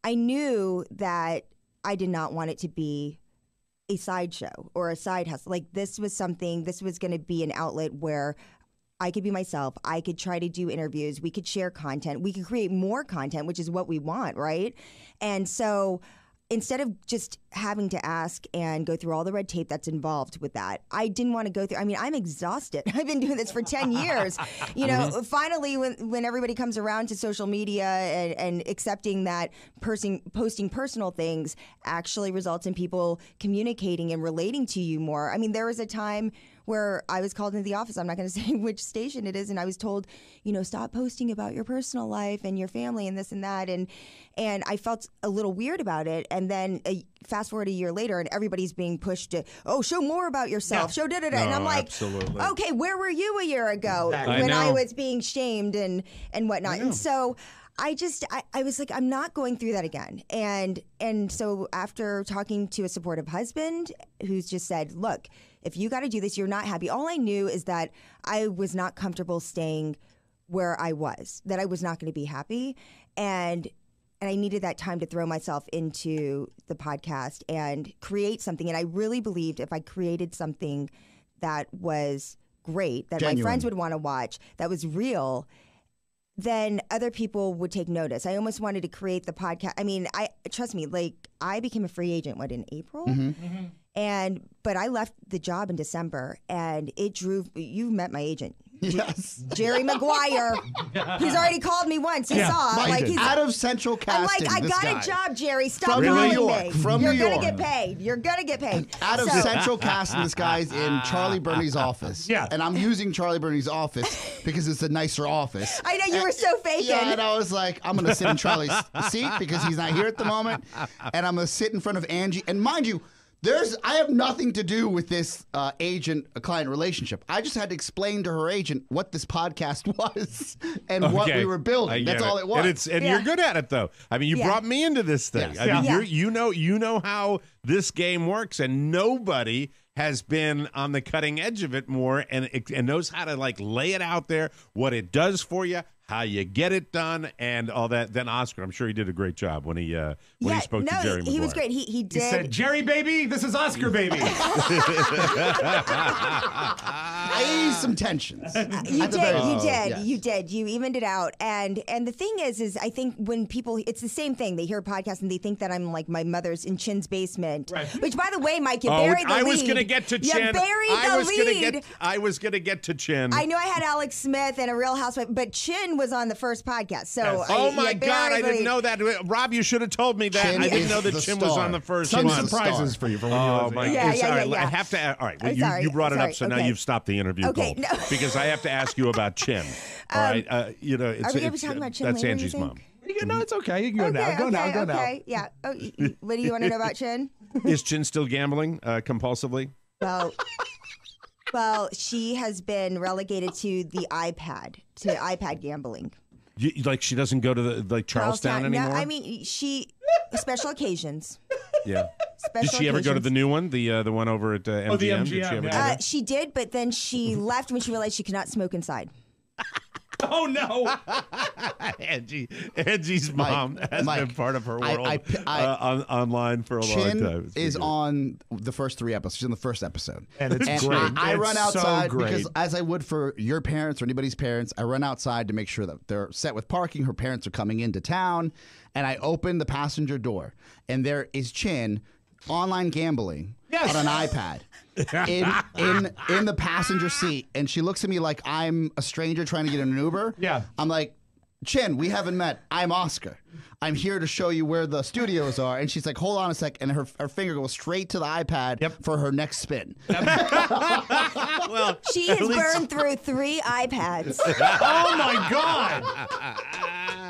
i knew that i did not want it to be a sideshow or a side hustle. Like this was something, this was going to be an outlet where I could be myself. I could try to do interviews. We could share content. We could create more content, which is what we want, right? And so instead of just having to ask and go through all the red tape that's involved with that, I didn't want to go through. I mean, I'm exhausted. (laughs) I've been doing this for 10 years. (laughs) You know, finally, when, when everybody comes around to social media and, and accepting that person posting personal things actually results in people communicating and relating to you more. I mean, there was a time where I was called into the office. I'm not going (laughs) to say which station it is, and I was told, you know, stop posting about your personal life and your family and this and that, and and I felt a little weird about it. And then a, fast forward a year later, and everybody's being pushed to, oh, show more about yourself, show da da da, and I'm like, absolutely. okay, where were you a year ago I when I know. was being shamed and and whatnot? And so. I just I, I was like I'm not going through that again and and so after talking to a supportive husband who's just said look if you got to do this you're not happy all I knew is that I was not comfortable staying where I was that I was not going to be happy and and I needed that time to throw myself into the podcast and create something and I really believed if I created something that was great that my friends would want to watch that was real then other people would take notice. I almost wanted to create the podcast. I mean, I trust me, like I became a free agent what in April? Mm-hmm. Mm-hmm. And but I left the job in December and it drew you met my agent. (laughs) Yes. Jerry Maguire. (laughs) He's already called me once. He Yeah, saw. Mike, like he's out of Central I'm Casting. like, I this got guy. a job, Jerry. Stop From New calling York. me. From You're New gonna York. get paid. You're gonna get paid. Out of So- Central Casting, this guy's in (laughs) Charlie Burney's office. Yeah. And I'm using Charlie Burney's office because it's a nicer office. I know you And- were so faking. Yeah, and I was like, I'm gonna sit in Charlie's seat because he's not here at the moment, and I'm gonna sit in front of Angie. And mind you, there's I have nothing to do with this uh, agent-client relationship. I just had to explain to her agent what this podcast (laughs) was and what we were building. get That's all it was. And it's and Yeah. you're good at it though. I mean, you Yeah. brought me into this thing. Yes. I mean, Yeah. you're, you know you know how this game works, and nobody has been on the cutting edge of it more and and knows how to like lay it out there, what it does for you, how you get it done, and all that. Then Oscar, I'm sure he did a great job when he uh, when yeah, he spoke no, to Jerry. he, he was great. He he did. He did. said, Jerry, baby, this is Oscar, baby. (laughs) (laughs) I eased some tensions. (laughs) Uh, you did, very you least. did, Yes. you did. You evened it out, and and the thing is, is I think when people, it's the same thing. They hear a podcast and they think that I'm like my mother's in Chin's basement. Right. Which, by the way, Mike, you Oh, buried the I was gonna get to Chin. You Chin. buried I the was gonna lead. get. I was gonna get to Chin. I know I had Alex Smith and a Real Housewife, but Chin was on the first podcast. So, Yes. I, Oh my God! I didn't know that. Rob, you should have told me that. Chin I didn't know that the Chin was on the first Some one. surprises for you for when Oh you my! Yeah, it's- yeah, yeah, I have to. All right, well, you, you brought it up, so now you've stopped the interview Okay, call no. Um, (laughs) because I have to ask you about Chin. All right, uh, you know, it's, Are we gonna be talking about Chin That's later, you Angie's think? mom. Yeah, no, it's okay. You can go Okay, now. Go okay, now. Go okay. Yeah. Oh, y- y- what do you want to know about Chin? (laughs) Is Chin still gambling uh, compulsively? Well, well, she has been relegated to the iPad, to iPad gambling. You, like she doesn't go to the like Charlestown, anymore. No, I mean she special occasions. yeah. Special Did she ever go to occasions. the new one, the uh, the one over at uh, MGM? Oh, the Did she MGM, ever yeah. go Uh, she did, but then she (laughs) left when she realized she could not smoke inside. (laughs) Oh, no. (laughs) Angie, Angie's Mike, mom has Mike, been part of her world I- I- uh, on, online for a long time. It's is on the first three episodes. She's in the first episode, And it's and great. I, I It's run so outside great. because, as I would for your parents or anybody's parents, I run outside to make sure that they're set with parking. Her parents are coming into town, and I open the passenger door, and there is Chin online gambling Yes. on an iPad. In (laughs) in in the passenger seat, and she looks at me like I'm a stranger trying to get an Uber. Yeah. I'm like, Chin, we haven't met. I'm Oscar. I'm here to show you where the studios are. And she's like, hold on a sec. And her, her finger goes straight to the iPad Yep. for her next spin. (laughs) (laughs) well, She has burned through three iPads. oh, my God.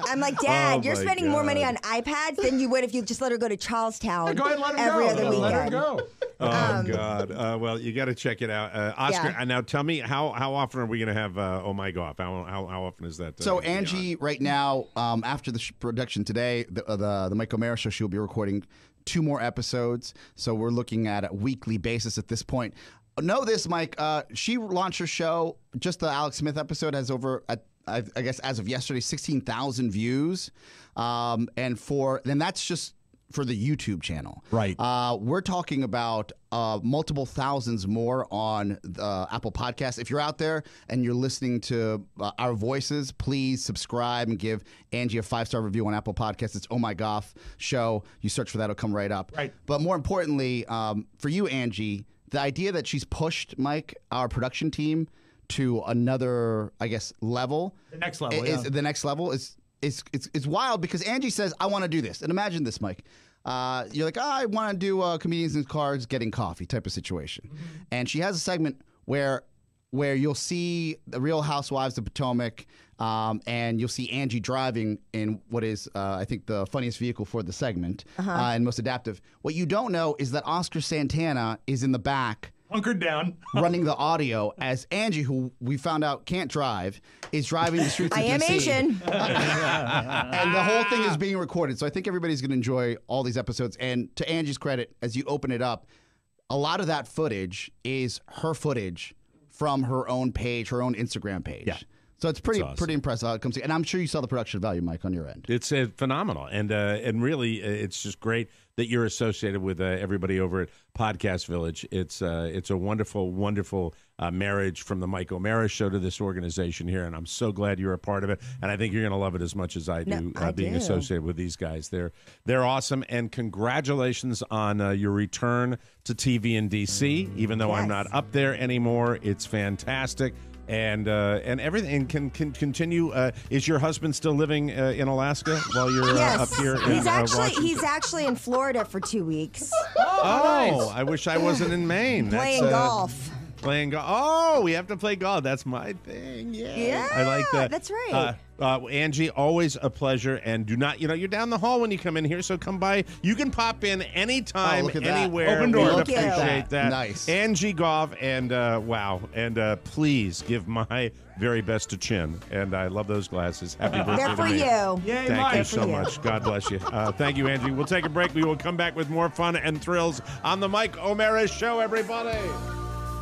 I'm like, Dad, Oh you're my spending more money on iPads than you would if you just let her go to Charlestown Go ahead and let her every go. other Let her weekend. go. (laughs) Oh God! Uh, well, you got to check it out, uh, Oscar. Yeah. uh, Now, tell me how how often are we going to have uh, Oh My Goff? How, how how often is that? Uh, So gonna on? Angie, right now, um, after the sh- production today, the uh, the, the Mike O'Meara show, she'll be recording two more episodes. So we're looking at a weekly basis at this point. Know this, Mike. Uh, she launched her show. Just the Alex Smith episode has over, I, I, I guess, as of yesterday, sixteen thousand views. Um, and for then that's just for the YouTube channel. Right. Uh, we're talking about uh, multiple thousands more on the Apple Podcast. If you're out there and you're listening to uh, our voices, please subscribe and give Angie a five star review on Apple Podcasts. It's Oh My Goff Show. You search for that, it'll come right up. Right. But more importantly, um, for you, Angie, the idea that she's pushed Mike, our production team, to another, I guess, level. The next level, Is, yeah. The next level is is it's, it's wild because Angie says, "I want to do this." And imagine this, Mike. Uh, you're like, oh, I want to do uh, comedians in cars getting coffee type of situation, Mm-hmm. and she has a segment where where you'll see the Real Housewives of Potomac, um, and you'll see Angie driving in what is, uh, I think, the funniest vehicle for the segment Uh-huh. uh, and most adaptive. What you don't know is that Oscar Santana is in the back Hunkered down. (laughs) running the audio as Angie, who we found out can't drive, is driving the streets of I am DC. Asian. (laughs) and the whole thing is being recorded. So I think everybody's going to enjoy all these episodes. And to Angie's credit, as you open it up, a lot of that footage is her footage from her own page, her own Instagram page. Yeah. So it's pretty awesome. pretty impressive how it comes. together. And I'm sure you saw the production value, Mike, on your end. It's uh, phenomenal, and uh, and really, uh, it's just great that you're associated with uh, everybody over at Podcast Village. It's uh, it's a wonderful, wonderful uh, marriage from the Mike O'Meara show to this organization here, and I'm so glad you're a part of it. And I think you're going to love it as much as I do, No, uh, I being do. associated with these guys. They're they're awesome, and congratulations on uh, your return to TV in DC. Even though I'm not up there anymore, it's fantastic. And uh, and everything can can continue. Uh, is your husband still living uh, in Alaska while you're uh, Yes, up here? in, he's uh, actually Washington? he's actually in Florida for two weeks Oh, I wish I wasn't in Maine. That's, playing uh, golf. Playing golf. Oh, we have to play golf. That's my thing. Yeah, Yeah, I like that. that's right. Uh, uh, Angie, always a pleasure. And do not, you know, you're down the hall when you come in here, so come by. You can pop in anytime, Oh, look at that. anywhere. Open We door. would Thank you. appreciate that. Nice. Angie Goff, and uh, wow, and uh, please give my very best to Chin. And I love those glasses. Happy birthday They're to for me. you. Yay, Thank Mike. you for so you. much. God bless you. Uh, thank you, Angie. We'll take a break. We will come back with more fun and thrills on the Mike O'Meara Show, everybody.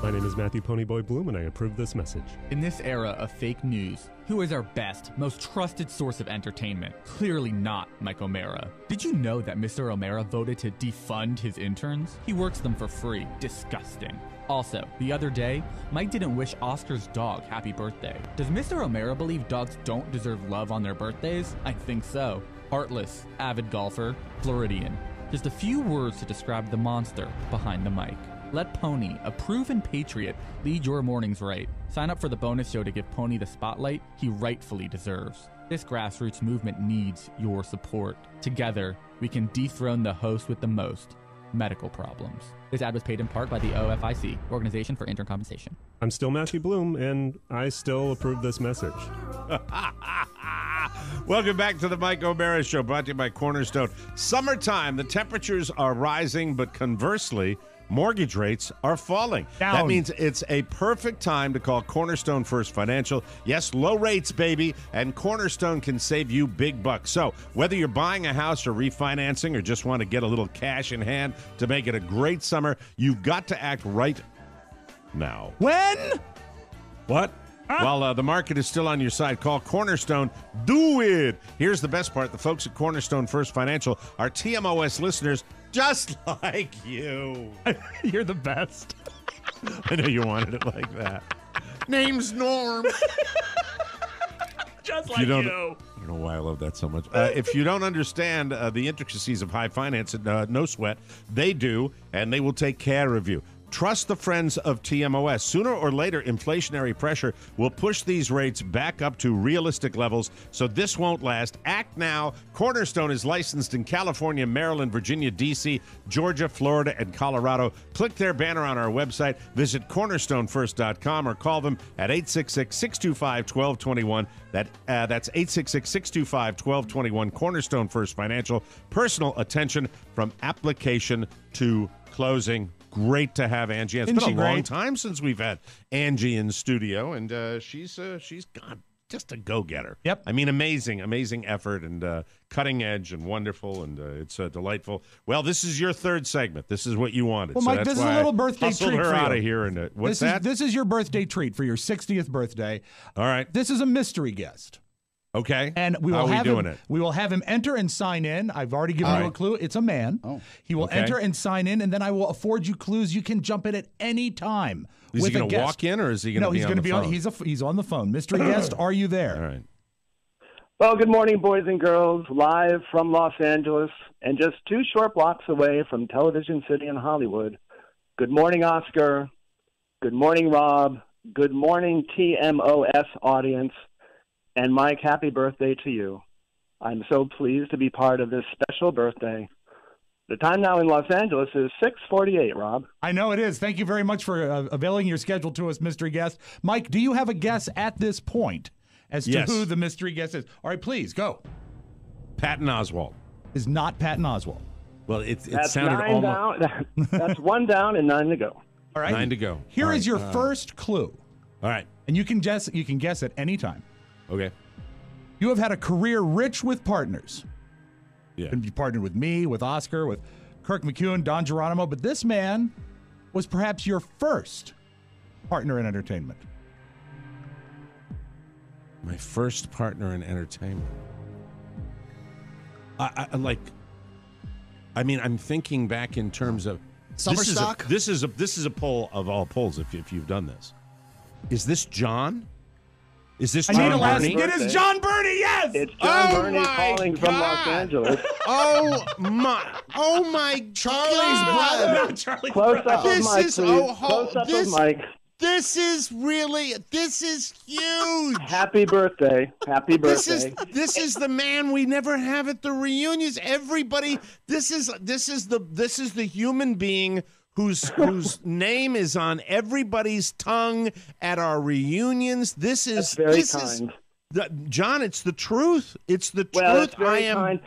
My name is Matthew Ponyboy Bloom, and I approve this message. In this era of fake news, who is our best, most trusted source of entertainment? Clearly not Mike O'Meara. Did you know that Mr. O'Meara voted to defund his interns? He works them for free. Disgusting. Also, the other day, Mike didn't wish Oscar's dog happy birthday. Does Mr. O'Meara believe dogs don't deserve love on their birthdays? I think so. Heartless, avid golfer, Floridian. Just a few words to describe the monster behind the mic. Let Pony, a proven patriot, lead your mornings right. Sign up for the bonus show to give Pony the spotlight he rightfully deserves. This grassroots movement needs your support. Together, we can dethrone the host with the most medical problems. This ad was paid in part by the OFIC, Organization for Intern Compensation. I'm still Matthew Bloom, and I still approve this message. (laughs) Welcome back to the Mike O'Meara Show, brought to you by Cornerstone. Summertime, the temperatures are rising, but conversely, mortgage rates are falling. That means it's a perfect time to call Cornerstone First Financial. Yes, low rates, baby, and Cornerstone can save you big bucks. So, whether you're buying a house or refinancing or just want to get a little cash in hand to make it a great summer, you've got to act right now. When? What? While uh, the market is still on your side, call Cornerstone. Do it. Here's the best part: the folks at Cornerstone First Financial are TMOS listeners, just (laughs) like you. (laughs) You're the best. I know you wanted it like that. Name's Norm. (laughs) Just If you don't, I don't know why I love that so much. Uh, if you don't understand uh, the intricacies of high finance, uh, no sweat. They do, and they will take care of you. Trust the friends of TMOS. Sooner or later, inflationary pressure will push these rates back up to realistic levels, so this won't last. Act now. Cornerstone is licensed in California, Maryland, Virginia, D.C., Georgia, Florida, and Colorado. Click their banner on our website. Visit cornerstonefirst.com or call them at 866 625 1221. That, uh, that's 866 625 1221. Cornerstone First Financial. Personal attention from application to closing. Great to have Angie. It's Isn't been a she long great? time since we've had Angie in studio, and uh, she's uh, she's God, just a go getter. Yep. I mean, amazing, amazing effort, and uh, cutting edge, and wonderful, and uh, it's uh, delightful. Well, this is your third segment. This is what you wanted. Well, so Mike, that's this is a little birthday hustled treat her for out you. of here. And uh, what's this that? Is, this is your birthday treat for your 60th birthday. All right. This is a mystery guest. Okay. And we How will are we have doing him, it? We will have him enter and sign in. I've already given All you a clue. It's a man. Oh. He will Okay. enter and sign in, and then I will afford you clues. You can jump in at any time. Is with he a going to guest. walk in, or is he going to No, be he's on going to the be phone? on. He's a, he's on the phone. Mystery (clears throat) guest, are you there? All right. Well, good morning, boys and girls, live from Los Angeles and just two short blocks away from Television City in Hollywood. Good morning, Oscar. Good morning, Rob. Good morning, TMOS audience. And Mike, happy birthday to you. I'm so pleased to be part of this special birthday. The time now in Los Angeles is 6:48, Rob. I know it is. Thank you very much for uh, availing your schedule to us, mystery guest. Mike, do you have a guess at this point as to Yes. who the mystery guest is? All right, please go. Patton Oswalt. Is not Patton Oswalt. Well, it, it That's sounded nine almost down. (laughs) That's one down and nine to go. All right. nine to go. Here All is right. your Uh, first clue, All right. and you can guess. You can guess at any time. Okay. You have had a career rich with partners. Yeah. And you partnered with me, with Oscar, with Kirk McEwen, Don Geronimo, but this man was perhaps your first partner in entertainment. My first partner in entertainment. I, I like. I mean, I'm thinking back in terms of Summer this is a- this is a this is a poll of all polls. If, if you've done this, is this John? Is this I John need a last. Bernie? It is John Burney. Yes. It's John Oh Burney my calling from Los Angeles. (laughs) Oh my! Oh my! Charlie's God. brother. (laughs) No, Charlie. Close up This of Mike, is- please. oh, ho- Close up this- of Mike. This is really this is huge. Happy birthday. Happy birthday! This birthday. is this is the man we never have at the reunions. Everybody, this is this is the this is the human being whose (laughs) whose name is on everybody's tongue at our reunions. This is That's very this is the, John. It's the truth. It's the well, truth. it's very I am. kind.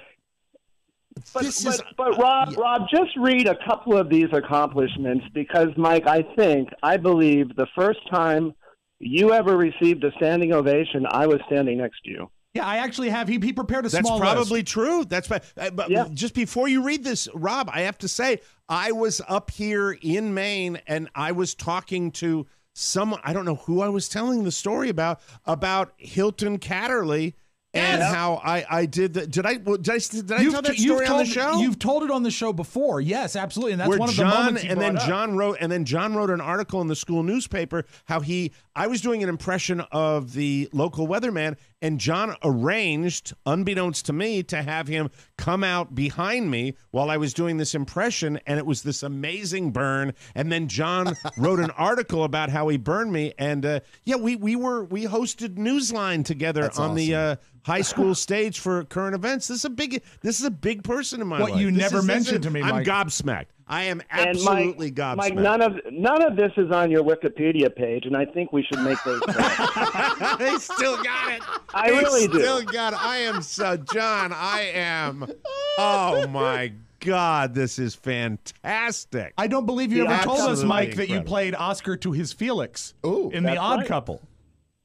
But, this but, is but Rob, Rob, just read a couple of these accomplishments because, Mike, I think, I believe the first time you ever received a standing ovation, I was standing next to you. Yeah, I actually have. He, he prepared a That's small probably list. true. That's fi- uh, but Yeah. just before you read this, Rob, I have to say I was up here in Maine and I was talking to someone. I don't know who I was telling the story about about Hilton Catterley and how I I did that. did I did I did I You've tell that story on the show? You've told it on the show before. Yes, absolutely. And that's where one of the moments you and then up. John wrote and then John wrote an article in the school newspaper how he I was doing an impression of the local weatherman and John arranged unbeknownst to me to have him come out behind me while I was doing this impression and it was this amazing burn. And then John (laughs) wrote an article about how he burned me and uh, yeah we we were we hosted Newsline together That's on the uh, high school stage for current events. This is a big this is a big person in my What life. you This never is- mentioned to me, I'm Mike. gobsmacked I am And absolutely Mike. Mike, none of none of this is on your Wikipedia page, and I think we should make those. (laughs) (laughs) they still got it. I They really do. Still got it. I am so John. I am. Oh my God, this is fantastic. I don't believe you Yeah, ever told us, absolutely Mike, that you played Oscar to his Felix Ooh, in The Odd right. Couple.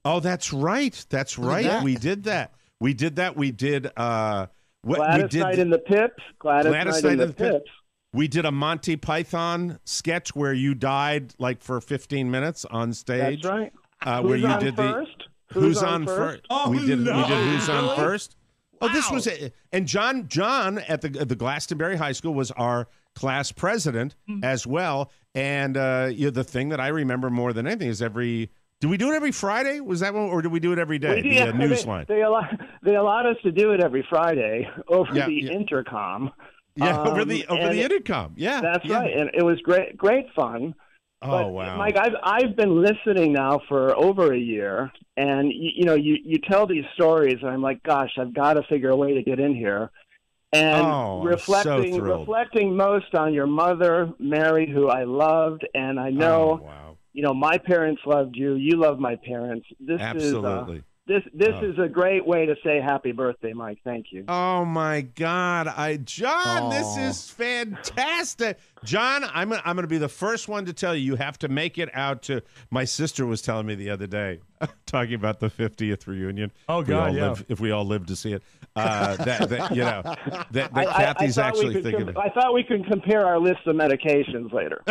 Oh, that's right. That's right. that. We did that. We did that. We did. uh what, we Gladys did. Knight in the Pips. Gladys, Gladys Knight in Knight the in the Pips. Pips. We did a Monty Python sketch where you died like for 15 minutes on stage. That's right. Uh, Who's where you on did first? the Who's on, on first? first? Oh, we did. no. We did who's on Really? first. Oh, this was it. And John John at the at the Glastonbury High School was our class president Hmm. as well. And uh, you know, the thing that I remember more than anything is every. Do we do it every Friday? Was that one, or do we do it every day? We the uh, did- Newsline. They, they, allow, they allowed us to do it every Friday over Yeah, the yeah. intercom. Yeah, (laughs) over Um, the over the intercom. Yeah, That's yeah. right, and it was great, great fun. Oh but, wow, Mike, I've I've been listening now for over a year, and you, you know, you you tell these stories, and I'm like, gosh, I've got to figure a way to get in here. And Oh, I'm so reflecting reflecting most on your mother, Mary, who I loved, and I know, Oh, wow. you know, my parents loved you. You love my parents. This Absolutely. is uh, this this Oh. is a great way to say happy birthday, Mike. Thank you. Oh my God, I John, this is fantastic. John, I'm gonna, I'm going to be the first one to tell you you have to make it out to. My sister was telling me the other day, (laughs) talking about the 50th reunion. Oh, If we God, all yeah. live- if we all live to see it, uh, that, that you know that, that I- I- I Kathy's actually could thinking. com- I thought we could compare our list of medications later. (laughs)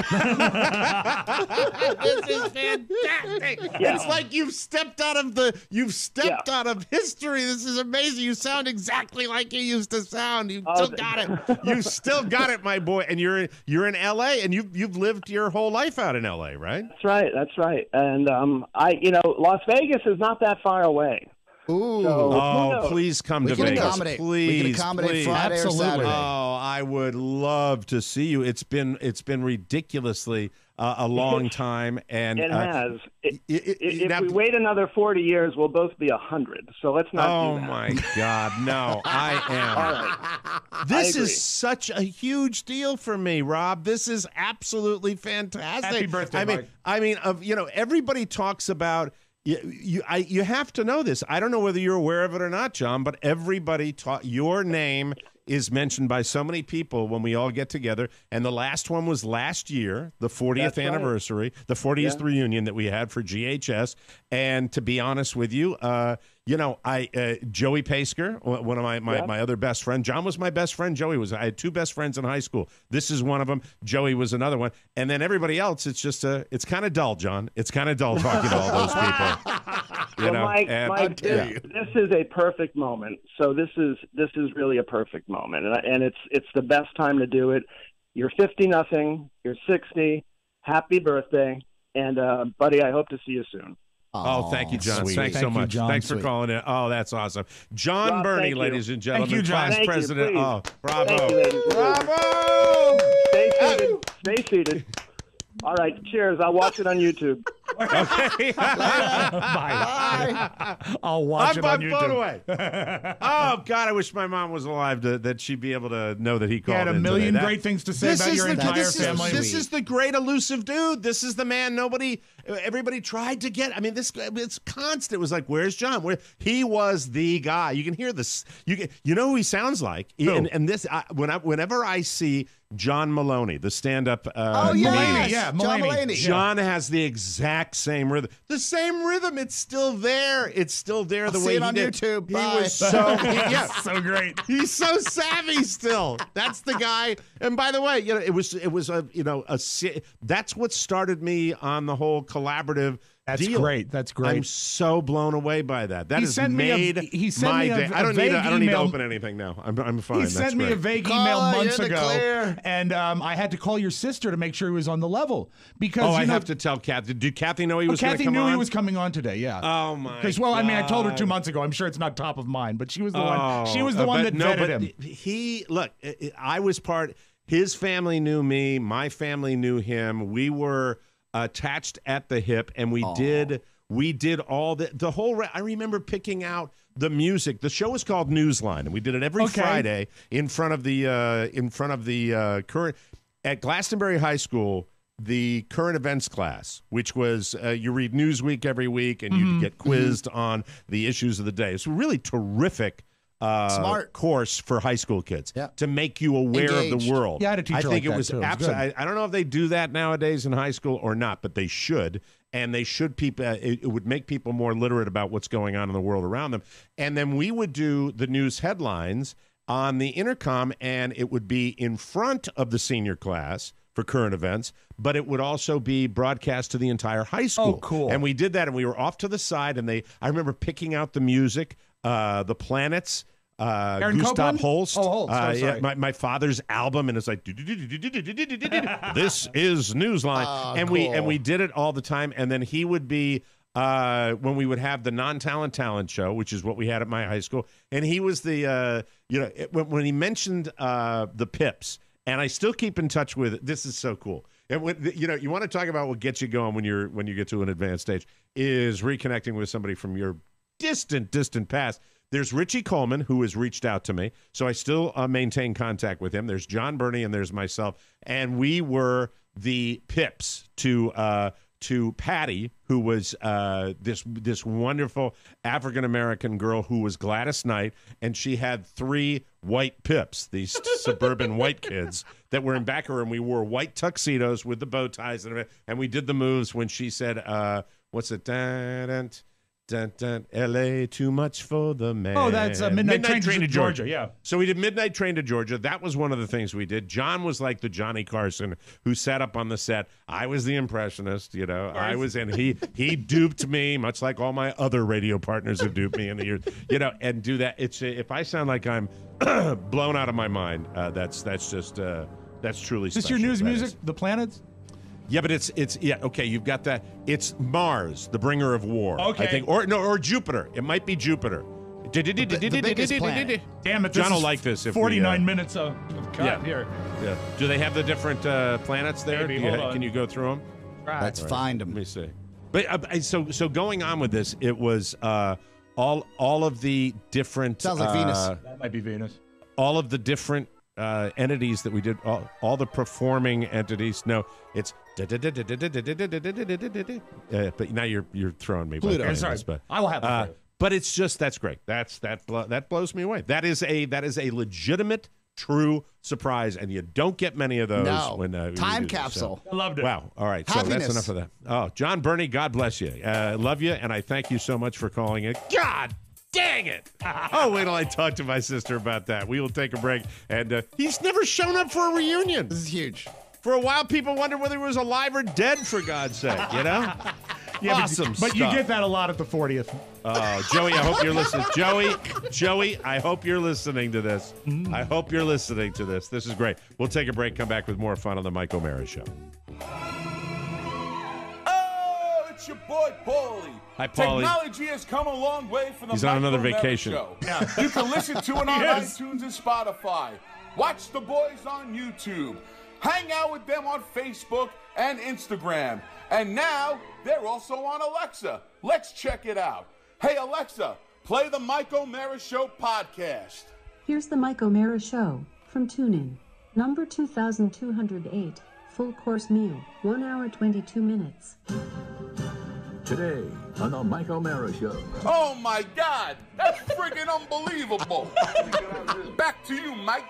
this is fantastic. Yeah. It's like you've stepped out of the you've stepped out of history. This is amazing. You sound exactly like you used to sound. You Oh, still th- got it. (laughs) You still got it, my boy. And you're you're in LA and you've you've lived your whole life out in LA, right? That's right. That's right. And um, I, you know, Las Vegas is not that far away. Ooh. So- Oh, knows? please come We to can Vegas. accommodate. We Please, can accommodate please. Friday or Saturday. Oh, I would love to see you. It's been it's been ridiculously uh, a (laughs) long time, and It uh, has. It, i- i- if now- we wait another 40 years, we'll both be 100. So let's not Oh do that. my God, no! I (laughs) am. All right. (laughs) This I is such a huge deal for me, Rob. This is absolutely fantastic. Happy birthday, I mean, Mike. I mean, of you know, everybody talks about. You, you, I, you have to know this. I don't know whether you're aware of it or not, John, but everybody taught your name is mentioned by so many people when we all get together. And the last one was last year, the 40th That's right. anniversary, the 40th Yeah. reunion that we had for GHS. And to be honest with you, uh, you know, I uh, Joey Pasker, one of my my, Yeah. my other best friend. John was my best friend. Joey was. I had two best friends in high school. This is one of them. Joey was another one. And then everybody else, it's just a. It's kind of dull, John. It's kind of dull talking to all those people. (laughs) You Well, know, Mike, and- Mike yeah. this, this is a perfect moment. So this is this is really a perfect moment, and, and it's it's the best time to do it. You're 50 nothing. You're 60. Happy birthday, and uh, buddy, I hope to see you soon. Oh, oh, thank you, John. sweet. Thanks so Thank you, much. John. Thanks for Sweet. calling in. Oh, that's awesome. John Rob, Burney, ladies and gentlemen, you, John. class Thank president. please. oh, bravo. Thank you, ladies. Bravo! Stay seated. Stay seated. All right. Cheers. I'll watch it on YouTube. Okay. (laughs) Bye. I'll watch I'm it on by YouTube. phone away. oh God, I wish my mom was alive to, that she'd be able to know that he called. He called. had a in today. million That- great things to say about your the, entire this is- family. this is the great elusive dude. This is the man nobody, everybody tried to get. I mean, this it's constant. It was like, where's John? Where he was the guy. You can hear this. You can, you know who he sounds like. Who? And, and this, I, when I, whenever I see John Maloney, the stand-up. Uh, Oh, yes. comedian, yeah, John Mulaney. Mulaney. John has the exact same rhythm. The same rhythm. It's still there. It's still there. The I'll way see it he on did. YouTube. He Bye. was so (laughs) yeah. so great. He's so savvy still. That's the guy. And by the way, you know, it was it was a you know a that's what started me on the whole collaborative. That's deal. great. That's great. I'm so blown away by that. That He has sent me a- made he sent my me a- day. a I don't need. To, vague I don't need to open anything now. I'm I'm fine. He That's sent me a vague Call, email months ago, clear. and um, I had to call your sister to make sure he was on the level because Oh, you I know, have to tell Kathy. Did Kathy know he Oh, was going to Kathy come knew on? he was coming on today. Yeah. Oh my! Because well, I mean, I told her two months ago. I'm sure it's not top of mind, but she was the Oh, one. She was the uh, one that no, vetted him. He look, I- I was part. His family knew me. My family knew him. We were attached at the hip, and we did. We did all the the whole. Re- I remember picking out the music. The show was called Newsline, and we did it every Okay. Friday in front of the uh, in front of the uh, current at Glastonbury High School. The current events class, which was uh, you read Newsweek every week and Mm-hmm. you get quizzed on the issues of the day. It's really terrific uh, Smart. course for high school kids Yeah. to make you aware of the world. Yeah, I had a teacher I think like it that, was too. It was absolutely. I, I don't know if they do that nowadays in high school or not, but they should. And they should people. Uh, it, it would make people more literate about what's going on in the world around them. And then we would do the news headlines on the intercom, and it would be in front of the senior class for current events, but it would also be broadcast to the entire high school. Oh, cool. And we did that, and we were off to the side, and they. I remember picking out the music, uh, the planets. Uh, Aaron Gustav Copland? Holst. Oh, Holst. Oh, Uh, yeah, my, my father's album, and it's like this is Newsline, Oh, and we and we did it all the time. And then he would be uh, when we would have the non-talent talent show, which is what we had at my high school, and he was the uh, you know it, when, when he mentioned uh, the Pips, and I still keep in touch with. It. This is so cool. And when, you know, you want to talk about what gets you going when you're when you get to an advanced stage is reconnecting with somebody from your distant, distant past. There's Richie Coleman, who has reached out to me. So I still uh, maintain contact with him. There's John Burney, and there's myself. And we were the pips to uh, to Patty, who was uh, this this wonderful African American girl who was Gladys Knight, and she had three white pips, these suburban (laughs) white kids that were in back of her, and we wore white tuxedos with the bow ties, and, everything, and we did the moves when she said, uh, "What's it?" Dun, dun, dun, dun, L.A. Too much for the man. Oh, that's, uh, Midnight Train to Georgia, yeah. So we did Midnight Train to Georgia. That was one of the things we did. John was like the Johnny Carson who sat up on the set. I was the impressionist, you know. I was, and he (laughs) he duped me, much like all my other radio partners have duped me in the years, you know. And do that. It's if I sound like I'm (clears throat) blown out of my mind, uh, that's that's just uh, that's truly. Is this your news That music? is. The planets? Yeah, but it's it's yeah okay. You've got that. It's Mars, the bringer of war. Okay. I think, or no, or Jupiter. It might be Jupiter. biggest planet. Damn it! John this will like this if we, 49 uh, minutes of, of cut yeah. here. Yeah. Do they have the different uh, planets there? Maybe. You Hold ha- on. Can you go through them? Let's find them. Let him. me see. But uh, so so going on with this, it was uh, all all of the different. Sounds like uh, Venus. That might be Venus. All of the different uh, entities that we did, all, all the performing entities. No, it's. Uh, but now you're you're throwing me. Pluto. I'm sorry. but, I will have uh, but it's just that's great. That's that blo- that blows me away. That is a that is a legitimate, true surprise, and you don't get many of those. No. when uh, Time do this, so- capsule. I loved it. Wow. All right. So that's enough of that. Oh, John Burney, God bless you. Uh, love you, and I thank you so much for calling it. God dang it. (laughs) oh, wait till I talk to my sister about that. We will take a break. And uh, he's never shown up for a reunion. This is huge. For a while, people wondered whether he was alive or dead, for God's sake, you know? (laughs) Yeah, but- awesome But, you get that a lot at the 40th. Oh, Joey, I hope you're listening. (laughs) Joey, Joey, I hope you're listening to this. I hope you're listening to this. This is great. We'll take a break, come back with more fun on the Mike O'Meara Show. It's your boy Paulie. Hi, Paulie. Technology has come a long way from the He's on Mike another O'Meara vacation. Show. You can listen to it (laughs) on Yes. iTunes and Spotify. Watch the boys on YouTube. Hang out with them on Facebook and Instagram. And now they're also on Alexa. Let's check it out. Hey, Alexa, play the Mike O'Meara Show podcast. Here's the Mike O'Meara Show from TuneIn. Number 2208. Full course meal. 1 hour 22 minutes. Today on the Mike O'Meara Show. Oh my God, that's friggin' unbelievable. (laughs) Back to you, Mike.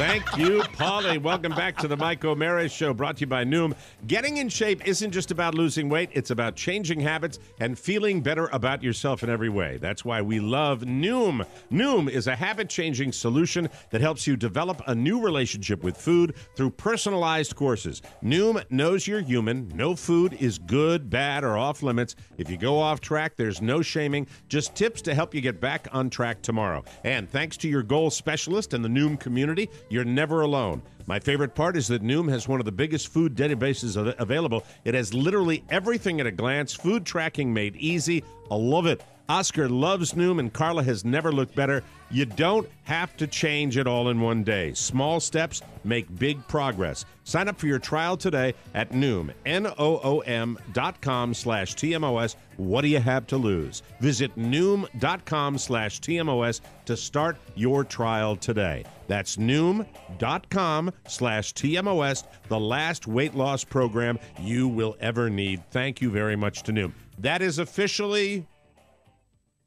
Thank you, Paulie. Welcome back to the Mike O'Meara Show, brought to you by Noom. Getting in shape isn't just about losing weight, it's about changing habits and feeling better about yourself in every way. That's why we love Noom. Noom is a habit changing solution that helps you develop a new relationship with food through personalized courses. Noom knows you're human. No food is good, bad, or off limits. If you go off track, there's no shaming, just tips to help you get back on track tomorrow. And thanks to your goal specialist and the Noom community, you're never alone. My favorite part is that Noom has one of the biggest food databases available. It has literally everything at a glance, food tracking made easy. I love it. Oscar loves Noom, and Carla has never looked better. You don't have to change it all in one day. Small steps make big progress. Sign up for your trial today at Noom, N-O-O-M dot com slash T-M-O-S. What do you have to lose? Visit Noom.com slash TMOS to start your trial today. That's Noom.com slash TMOS, the last weight loss program you will ever need. Thank you very much to Noom. That is officially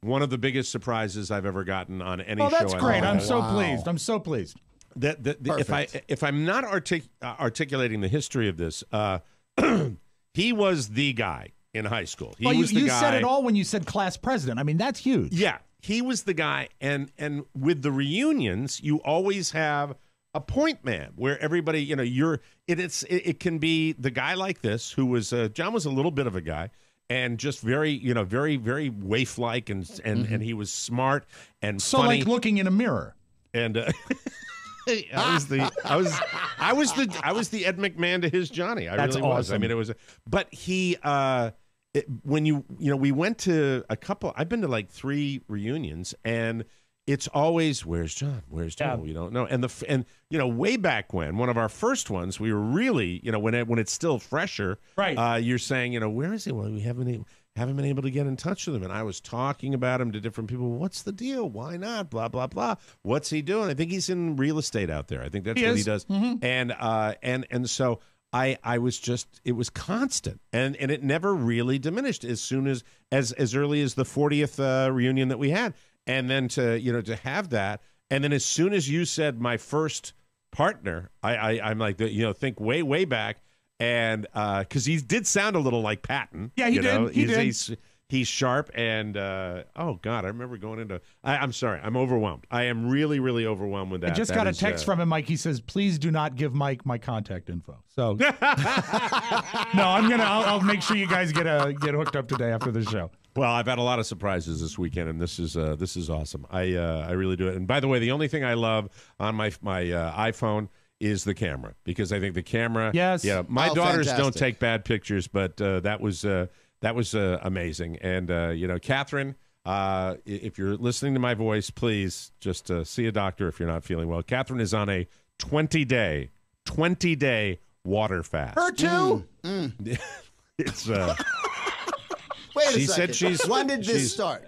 one of the biggest surprises I've ever gotten on any Oh, show. that's I've great. ever I'm done. so pleased. I'm so pleased. That, that, that- if I if I'm not artic- uh, articulating the history of this, uh, (clears throat) he was the guy in high school. He well, you, the you guy. said it all when you said class president. I mean, that's huge. Yeah, he was the guy, and and with the reunions, you always have a point man where everybody, you know, you're it, it's it, it can be the guy like this who was uh, John was a little bit of a guy. And just very, you know, very, very waif-like, and and and he was smart and So, funny. like looking in a mirror. and uh, (laughs) (laughs) I was the I was I was the I was the Ed McMahon to his Johnny. I That's really was. I mean, it was. But he, uh, it, when you you know, we went to a couple. I've been to like three reunions, and it's always where's John? Where's John? We don't know. And the and you know, way back when one of our first ones, we were really you know when it, when it's still fresher. Right. Uh, you're saying you know where is he? Well, we haven't. Haven't been able to get in touch with him, and I was talking about him to different people. What's the deal? Why not? Blah blah blah. What's he doing? I think he's in real estate out there. I think that's He what he is. does. And uh, and and so I I was just it was constant, and and it never really diminished as soon as as as early as the 40th uh, reunion that we had, and then to you know to have that, and then as soon as you said my first partner, I, I I'm like you know think way way back, and because he did sound a little like Patton. Yeah, he you know? did. He he's, did. He's, he's sharp and uh, oh god, I remember going into. I, I'm sorry, I'm overwhelmed. I am really really overwhelmed with that. I just That got a text uh, from him, Mike. He says, "Please do not give Mike my contact info." So, (laughs) (laughs) no, I'm gonna. I'll, I'll make sure you guys get a get hooked up today after the show. Well, I've had a lot of surprises this weekend, and this is uh, this is awesome. I uh, I really do it. And by the way, the only thing I love on my my uh, iPhone is the camera because I think the camera. Yes. Yeah. My Oh, daughters don't take bad pictures, but uh, that was uh, that was uh, amazing. And uh, you know, Catherine. Uh, if you're listening to my voice, please just uh, see a doctor if you're not feeling well. Catherine is on a 20 day, 20 day water fast. Her too. (laughs) It's uh, (laughs) Wait a She second. said she's- when did this she's- start?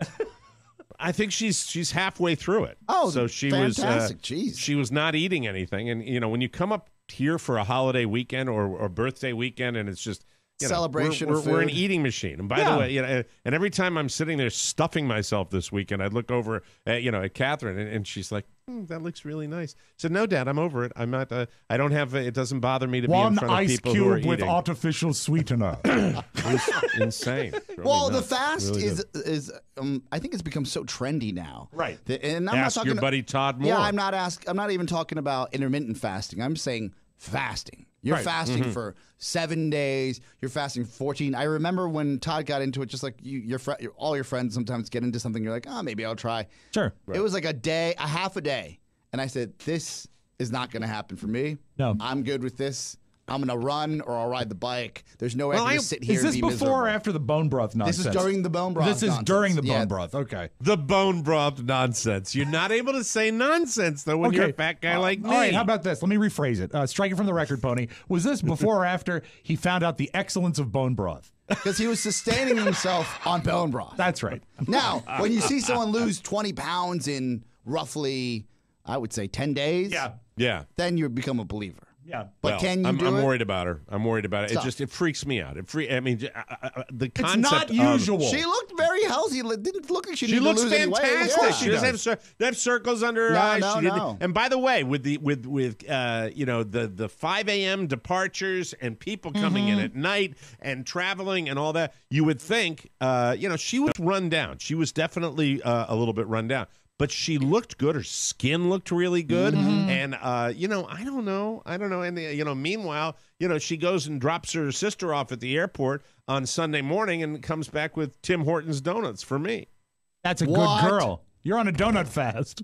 I think she's she's halfway through it. Oh, so she fantastic. was uh, Jeez. she was not eating anything, and you know when you come up here for a holiday weekend or, or birthday weekend, and it's just you know, Celebration We're, of we're, we're an food. eating machine, and by Yeah. the way, you know, and every time I'm sitting there stuffing myself this weekend, I'd look over at you know at Catherine, and, and she's like, "Hmm, "That looks really nice." I said, "No, Dad, I'm over it. I'm not. Uh, I don't have. It doesn't bother me to be in One front of ice people who are cube with eating." artificial sweetener. (coughs) It's insane. (laughs) Really Well, the fast Really is nuts. is um, I think it's become so trendy now. Right. That- and I'm Ask not your talking buddy Todd Moore. Yeah, I'm not ask. I'm not even talking about intermittent fasting. I'm saying fasting. You're Right. fasting Mm-hmm. for seven days. You're fasting 14. I remember when Todd got into it. Just like you, your fr- all your friends sometimes get into something. You're like, oh, maybe I'll try. Sure. It was like a day, a half a day, and I said, this is not going to happen for me. No. I'm good with this. I'm gonna run or I'll ride the bike. There's no way Well, I I- can just sit here is this and be before miserable. or after the bone broth nonsense? This is during the bone broth This is nonsense. during the bone Yeah. broth. Okay. The bone broth nonsense. You're not able to say nonsense though when you're a fat guy Uh, like me. All right, how about this? Let me rephrase it. Uh, strike it from the record, Pony. Was this before or after he found out the excellence of bone broth? Because he was sustaining himself on bone broth. That's right. Now, when you see someone lose 20 pounds in roughly, I would say 10 days, Yeah. yeah. then you become a believer. Yeah. But Well, can you I'm, do I'm worried about her. I'm worried about it. It just it freaks me out. It free. I mean, I- I- the It's concept. not of- usual. She looked very healthy. Didn't look like she, She looks to lose any weight. fantastic. Yeah. She doesn't have, have circles under her No, eyes. no, She no. And by the way, with the with with uh, you know the the 5 a.m. departures and people coming in Mm-hmm. at night and traveling and all that, you would think uh, you know she was run down. She was definitely uh, a little bit run down. But she looked good. Her skin looked really good, Mm-hmm. and uh, you know, I don't know, I don't know. And the, you know, meanwhile, you know, she goes and drops her sister off at the airport on Sunday morning and comes back with Tim Hortons donuts for me. That's a What? good girl. You're on a donut fast.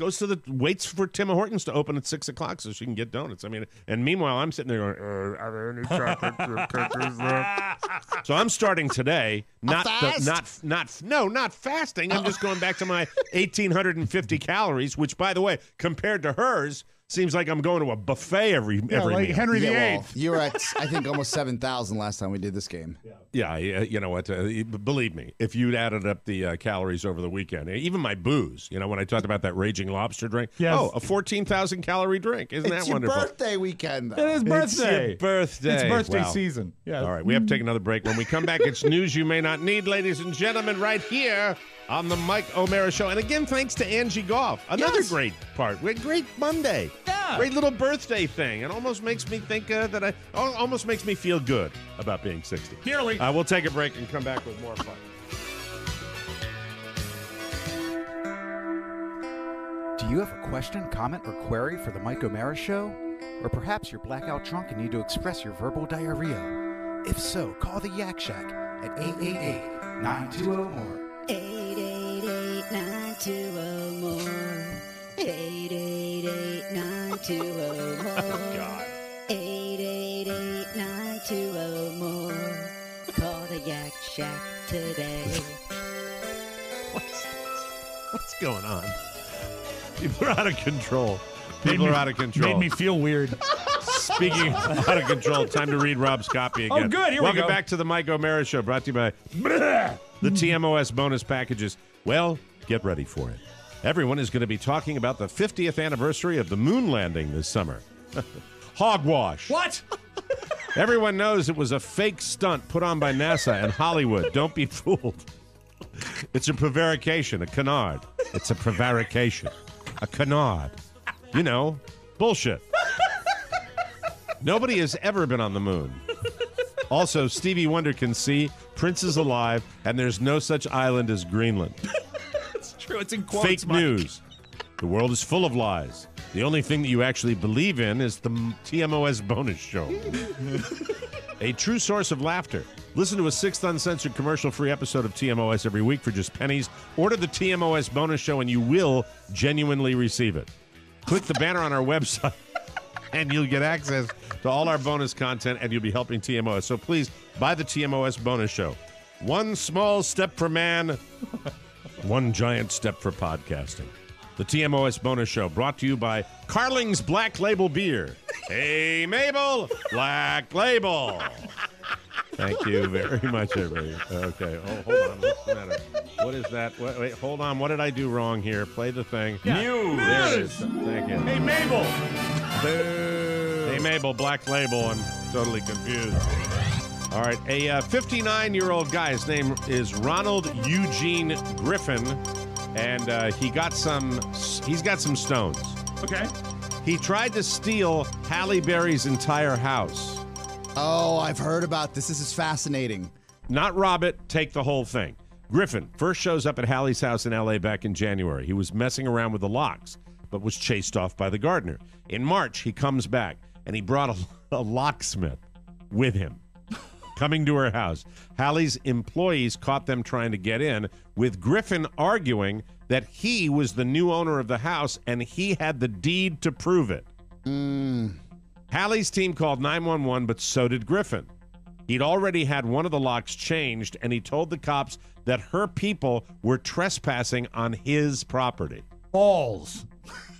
Goes to the waits for Tim Hortons to open at six o'clock so she can get donuts. I mean, and meanwhile I'm sitting there going, uh, "Are there any chocolate chip (laughs) cookies left?" So I'm starting today, not the, not not no, not fasting. I'm just going back to my (laughs) 1850 calories, which by the way, compared to hers, seems like I'm going to a buffet every Yeah, every like meal. Henry Yeah, VIII. well, you were at, (laughs) I think, almost 7,000 last time we did this game. Yeah, yeah, you know what? Uh, believe me, if you'd added up the uh, calories over the weekend, even my booze, you know, when I talked about that raging lobster drink, Yes. oh, a 14,000 calorie drink. Isn't it's that your wonderful? birthday weekend, though. It is birthday. It's your birthday. It's birthday Wow. season. Yeah. All right, we have to take another break. When we come back, it's news you may not need, ladies and gentlemen, right here on the Mike O'Meara Show. And again, thanks to Angie Goff. Another Yes. great part. We had great Monday. Yeah. Great little birthday thing. It almost makes me think uh, that I, almost makes me feel good about being 60. Nearly. Uh, we'll take a break and come back with more fun. Do you have a question, comment, or query for the Mike O'Meara Show? Or perhaps you're blackout drunk and need to express your verbal diarrhea? If so, call the Yak Shack at 888-920-MORE. 888-920-MORE. 888-920-MORE. Oh, God. 888-920-MORE. Call the Yak Shack today. (laughs) What's, what's going on? People are out of control. Made People me- are out of control. Made me feel weird. (laughs) Speaking of out of control, time to read Rob's copy oh, again. Oh, good. Here we Welcome go. back to the Mike O'Meara Show, brought to you by the TMOS bonus packages. Well, get ready for it. Everyone is going to be talking about the 50th anniversary of the moon landing this summer. (laughs) Hogwash. What? (laughs) Everyone knows it was a fake stunt put on by NASA and Hollywood. Don't be fooled. It's a prevarication, a canard. It's a prevarication, a canard. You know, bullshit. Nobody has ever been on the moon. Also, Stevie Wonder can see, Prince is alive, and there's no such island as Greenland. It's true. It's in quotes. Fake Mike. news. The world is full of lies. The only thing that you actually believe in is the TMOS bonus show. (laughs) a true source of laughter. Listen to a sixth uncensored commercial free episode of TMOS every week for just pennies. Order the TMOS bonus show and you will genuinely receive it. Click the banner on our website (laughs) and you'll get access to all our bonus content and you'll be helping TMOS. So please buy the TMOS bonus show. One small step for man, (laughs) one giant step for podcasting. The TMOS bonus show brought to you by Carling's Black Label Beer. Hey, Mabel, Black Label. Thank you very much, everybody. Okay. Oh, hold on. What's the matter? What is that? Wait, wait, hold on. What did I do wrong here? Play the thing. Yeah. News. There it is. Thank you. Hey, Mabel. Boo. Hey, Mabel, Black Label. I'm totally confused. All right. A 59 year old guy, his name is Ronald Eugene Griffin, and uh, he got some, he's got some stones. Okay. He tried to steal Halle Berry's entire house. Oh, I've heard about this. This is fascinating. Not rob it, take the whole thing. Griffin first shows up at Halle's house in LA back in January. He was messing around with the locks, but was chased off by the gardener. In March, he comes back and he brought a, (laughs) a locksmith with him coming to her house. Halle's employees caught them trying to get in, with Griffin arguing that he was the new owner of the house and he had the deed to prove it. Mm. Halle's team called 911, but so did Griffin. He'd already had one of the locks changed, and he told the cops that her people were trespassing on his property. Balls.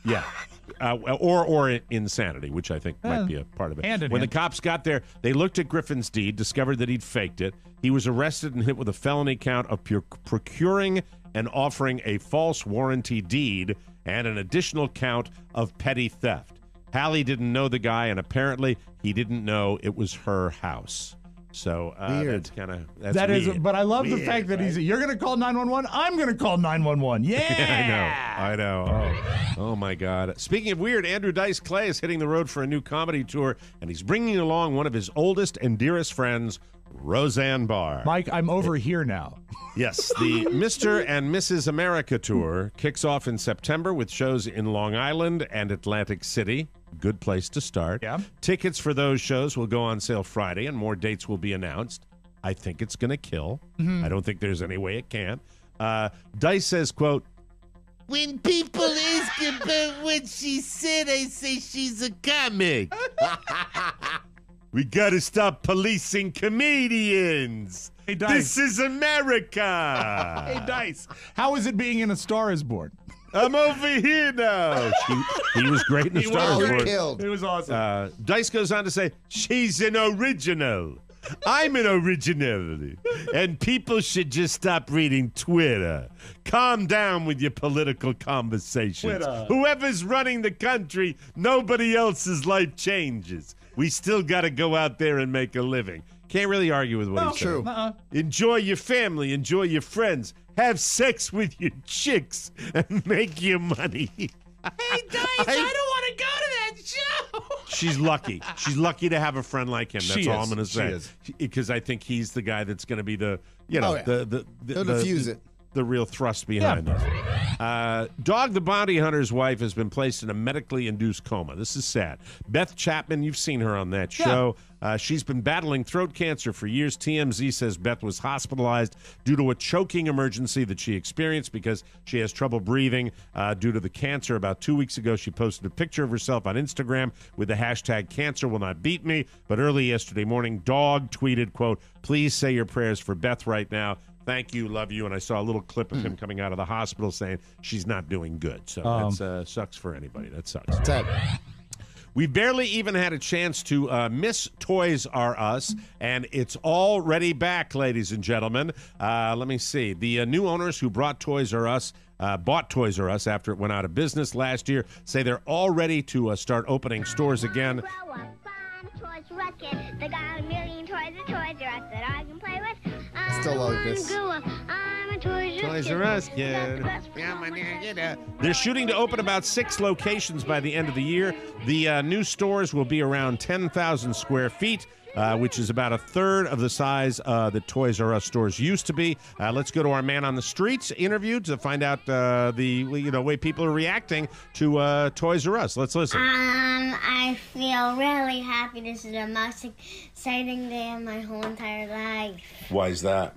Yeah. (laughs) Uh, or or insanity, which I think might be a part of it. hand when hand. the cops got there, they looked at Griffin's deed, discovered that he'd faked it. He was arrested and hit with a felony count of pure procuring and offering a false warranty deed and an additional count of petty theft. Halle didn't know the guy, and apparently he didn't know it was her house. So uh, Weird. that's kind of that's That is, weird. but I love the fact that he's. You're going to call 911. I'm going to call 911. (laughs) Yeah. I know. I know. Oh, oh my God. Speaking of weird, Andrew Dice Clay is hitting the road for a new comedy tour, and he's bringing along one of his oldest and dearest friends, Roseanne Barr. Mike, I'm over here now. Yes, the (laughs) Mr. and Mrs. America tour kicks off in September with shows in Long Island and Atlantic City. Good place to start. Yeah. Tickets for those shows will go on sale Friday, and more dates will be announced. I think it's going to kill. Mhm. I don't think there's any way it can't. Uh, Dice says, "quote When people ask about what she said, I say she's a comic. (laughs) We got to stop policing comedians. Hey, Dice. This is America. (laughs) hey, Dice, how is it being in A Star is Born? I'm over here now. (laughs) She, he was great in the He Star was is Born. killed. It was awesome. Uh, Dice goes on to say, she's an original. I'm an original. And people should just stop reading Twitter. Calm down with your political conversations. Twitter. Whoever's running the country, nobody else's life changes. We still got to go out there and make a living. Can't really argue with what No, he's saying. Uh-uh. Enjoy your family, enjoy your friends, have sex with your chicks, and make your money. Hey, Dice, (laughs) I, don't want to go to that show. She's lucky. She's lucky to have a friend like him. That's She all is. I'm going to She say. is. Because I think he's the guy that's going to be the, you know, Oh, yeah. the the the, He'll the, diffuse it. the real thrust behind it. Uh, Dog the bounty hunter's wife has been placed in a medically induced coma. This is sad. Beth Chapman, you've seen her on that Yeah. show. Uh, she's been battling throat cancer for years. TMZ says Beth was hospitalized due to a choking emergency that she experienced because she has trouble breathing uh, due to the cancer. About two weeks ago, she posted a picture of herself on Instagram with the hashtag cancer will not beat me. But early yesterday morning, Dog tweeted, quote, please say your prayers for Beth right now. Thank you, love you. And I saw a little clip of him coming out of the hospital saying she's not doing good. So Um, that uh, sucks for anybody. That sucks. We barely even had a chance to uh, miss Toys R Us, and it's already back, ladies and gentlemen. Uh, let me see. The uh, new owners who brought Toys R Us. Uh, bought Toys R Us after it went out of business last year. Say they're all ready to uh, start opening stores again. Still like this. Grow up, I'm a Toys R Us kid. R Us Got kid. the best for They're shooting to open about six locations by the end of the year. The uh, new stores will be around 10,000 square feet. Uh, which is about a third of the size uh, that Toys R Us stores used to be. Uh, let's go to our man on the streets interview to find out uh, the you know way people are reacting to uh, Toys R Us. Let's listen. Um, I feel really happy. This is the most exciting day of my whole entire life. Why is that?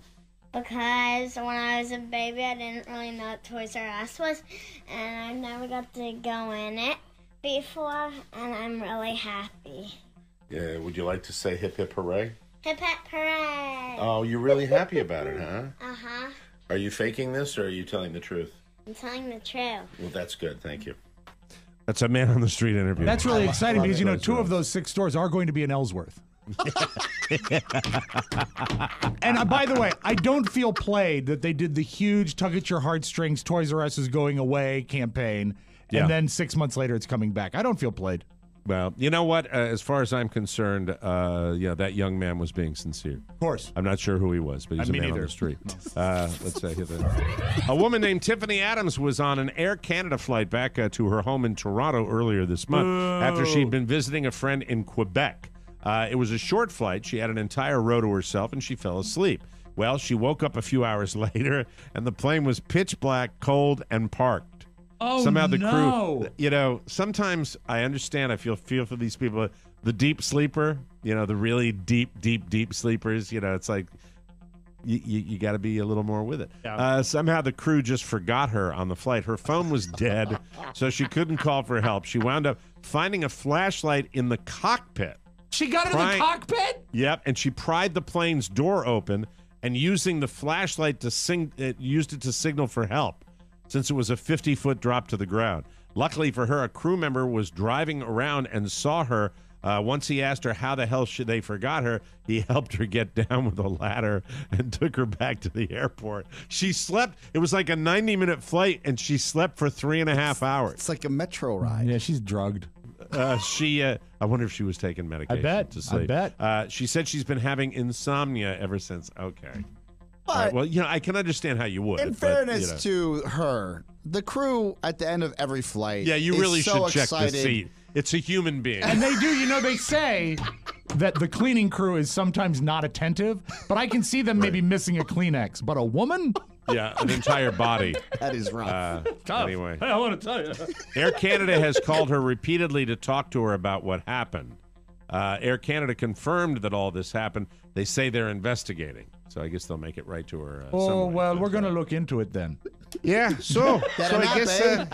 Because when I was a baby, I didn't really know what Toys R Us was, and I never got to go in it before, and I'm really happy. Yeah, would you like to say hip hip hooray? Hip hip hooray! Oh, you're really happy about it, huh? Uh huh. Are you faking this or are you telling the truth? I'm telling the truth. Well, that's good. Thank you. That's a man on the street interview. That's really exciting because, it. you know, two of those six stores are going to be in Ellsworth. (laughs) and uh, by the way, I don't feel played that they did the huge tug at your heartstrings, Toys R Us is going away campaign, Yeah. and then six months later it's coming back. I don't feel played. Well, you know what? Uh, as far as I'm concerned, uh, yeah, that young man was being sincere. Of course. I'm not sure who he was, but he's Uh, a man on the street. (laughs) Uh, let's say that. A woman named Tiffany Adams was on an Air Canada flight back uh, to her home in Toronto earlier this month after she'd been visiting a friend in Quebec. Uh, it was a short flight. She had an entire row to herself, and she fell asleep. Well, she woke up a few hours (laughs) later, and the plane was pitch black, cold, and parked. Oh, Somehow the no. crew, you know, sometimes I understand. I feel feel for these people. The deep sleeper, you know, the really deep, deep, deep sleepers. You know, it's like you, you, you got to be a little more with it. Uh, somehow the crew just forgot her on the flight. Her phone was dead, (laughs) so she couldn't call for help. She wound up finding a flashlight in the cockpit. She got in the cockpit? Yep, and she pried the plane's door open and using the flashlight to sing, it used it to signal for help, since it was a 50 foot drop to the ground. Luckily for her, a crew member was driving around and saw her. Uh, once he asked her how the hell should they forgot her, he (laughs) helped her get down with a ladder and took her back to the airport. She slept. It was like a 90 minute flight, and she slept for three and a half hours. It's like a metro ride. Yeah, she's drugged. Uh, she, uh, I wonder if she was taking medication. bet, To I bet. Uh, she said she's been having insomnia ever since. Okay. All right, But- well, you know, I can understand how you would. In but, fairness you know. to her, the crew at the end of every flight. yeah, you is really so should check excited. the seat. It's a human being. And they do, you know, they say that the cleaning crew is sometimes not attentive, but I can see them maybe missing a Kleenex. But a woman? yeah, an entire body. That is rough. Uh, anyway, I want to tell you. Air Canada has called her repeatedly to talk to her about what happened. Uh, Air Canada confirmed that all this happened. They say they're investigating, so I guess they'll make it right to her. Uh, Oh, some way. well, we're going to look into it then. Yeah, so (laughs) so I guess uh,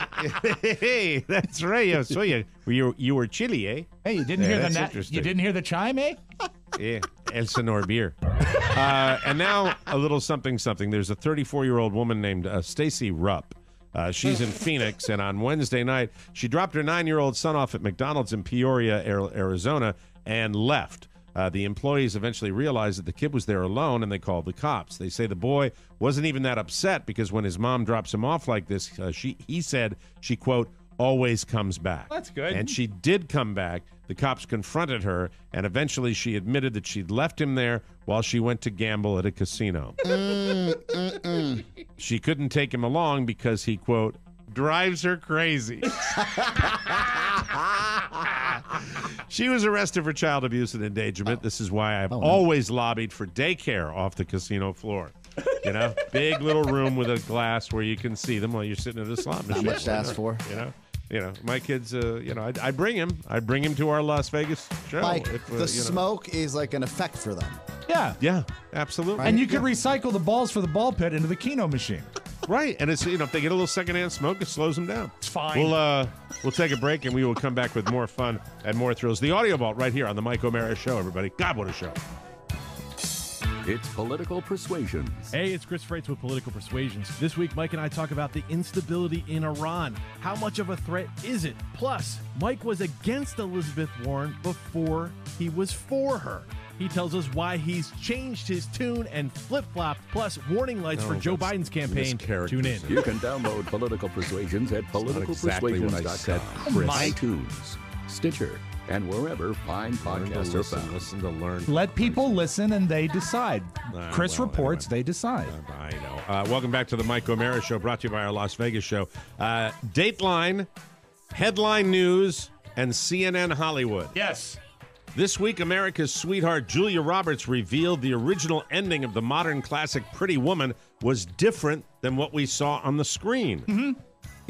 (laughs) hey, that's right. Yeah, so you you were, you were chilly, eh? Hey, you didn't Yeah, hear the that's na- interesting. you didn't hear the chime, eh? (laughs) Yeah, Elsinore beer. Uh, and now a little something something. There's a 34 year old woman named uh, Stacy Rupp. Uh, she's in Phoenix, and on Wednesday night, she dropped her nine year old son off at McDonald's in Peoria, Arizona, and left. Uh, the employees eventually realized that the kid was there alone and they called the cops. They say the boy wasn't even that upset because when his mom drops him off like this, uh, she he said she quote always comes back. That's good. And she did come back. The cops confronted her, and eventually she admitted that she'd left him there while she went to gamble at a casino. She couldn't take him along because he, quote, drives her crazy. (laughs) she was arrested for child abuse and endangerment. This is why I've oh, always lobbied for daycare off the casino floor. You know, (laughs) big little room with a glass where you can see them while you're sitting at a slot machine. Not much to ask for. You know, you know, my kids. Uh, you know, I, I bring him. I bring him to our Las Vegas show. Like if, uh, the you know. smoke is like an effect for them. Yeah. Yeah, absolutely. And you could recycle the balls for the ball pit into the Keno machine. (laughs) Right, and it's you know if they get a little secondhand smoke, it slows them down. It's fine. We'll uh we'll take a break and we will come back with more fun and more thrills. The audio vault right here on the Mike O'Meara Show. Everybody, God, what a show! It's Political Persuasions. Hey, it's Chris Freitz with Political Persuasions. This week, Mike and I talk about the instability in Iran. How much of a threat is it? Plus, Mike was against Elizabeth Warren before he was for her. He tells us why he's changed his tune and flip flopped, plus warning lights for oh, Joe Biden's campaign. Tune in. You can download Political Persuasions at not exactly politicalpersuasions.com, Chris. iTunes, Stitcher, and wherever fine Learn to podcasts are listen, found. listen to learn. Let people listen and they decide. Ah, Chris well, reports, they decide. I know. Uh, welcome back to the Mike O'Meara Show, brought to you by our Las Vegas show. Uh, Dateline, headline news, and CNN Hollywood. Yes. This week, America's sweetheart Julia Roberts revealed the original ending of the modern classic Pretty Woman was different than what we saw on the screen.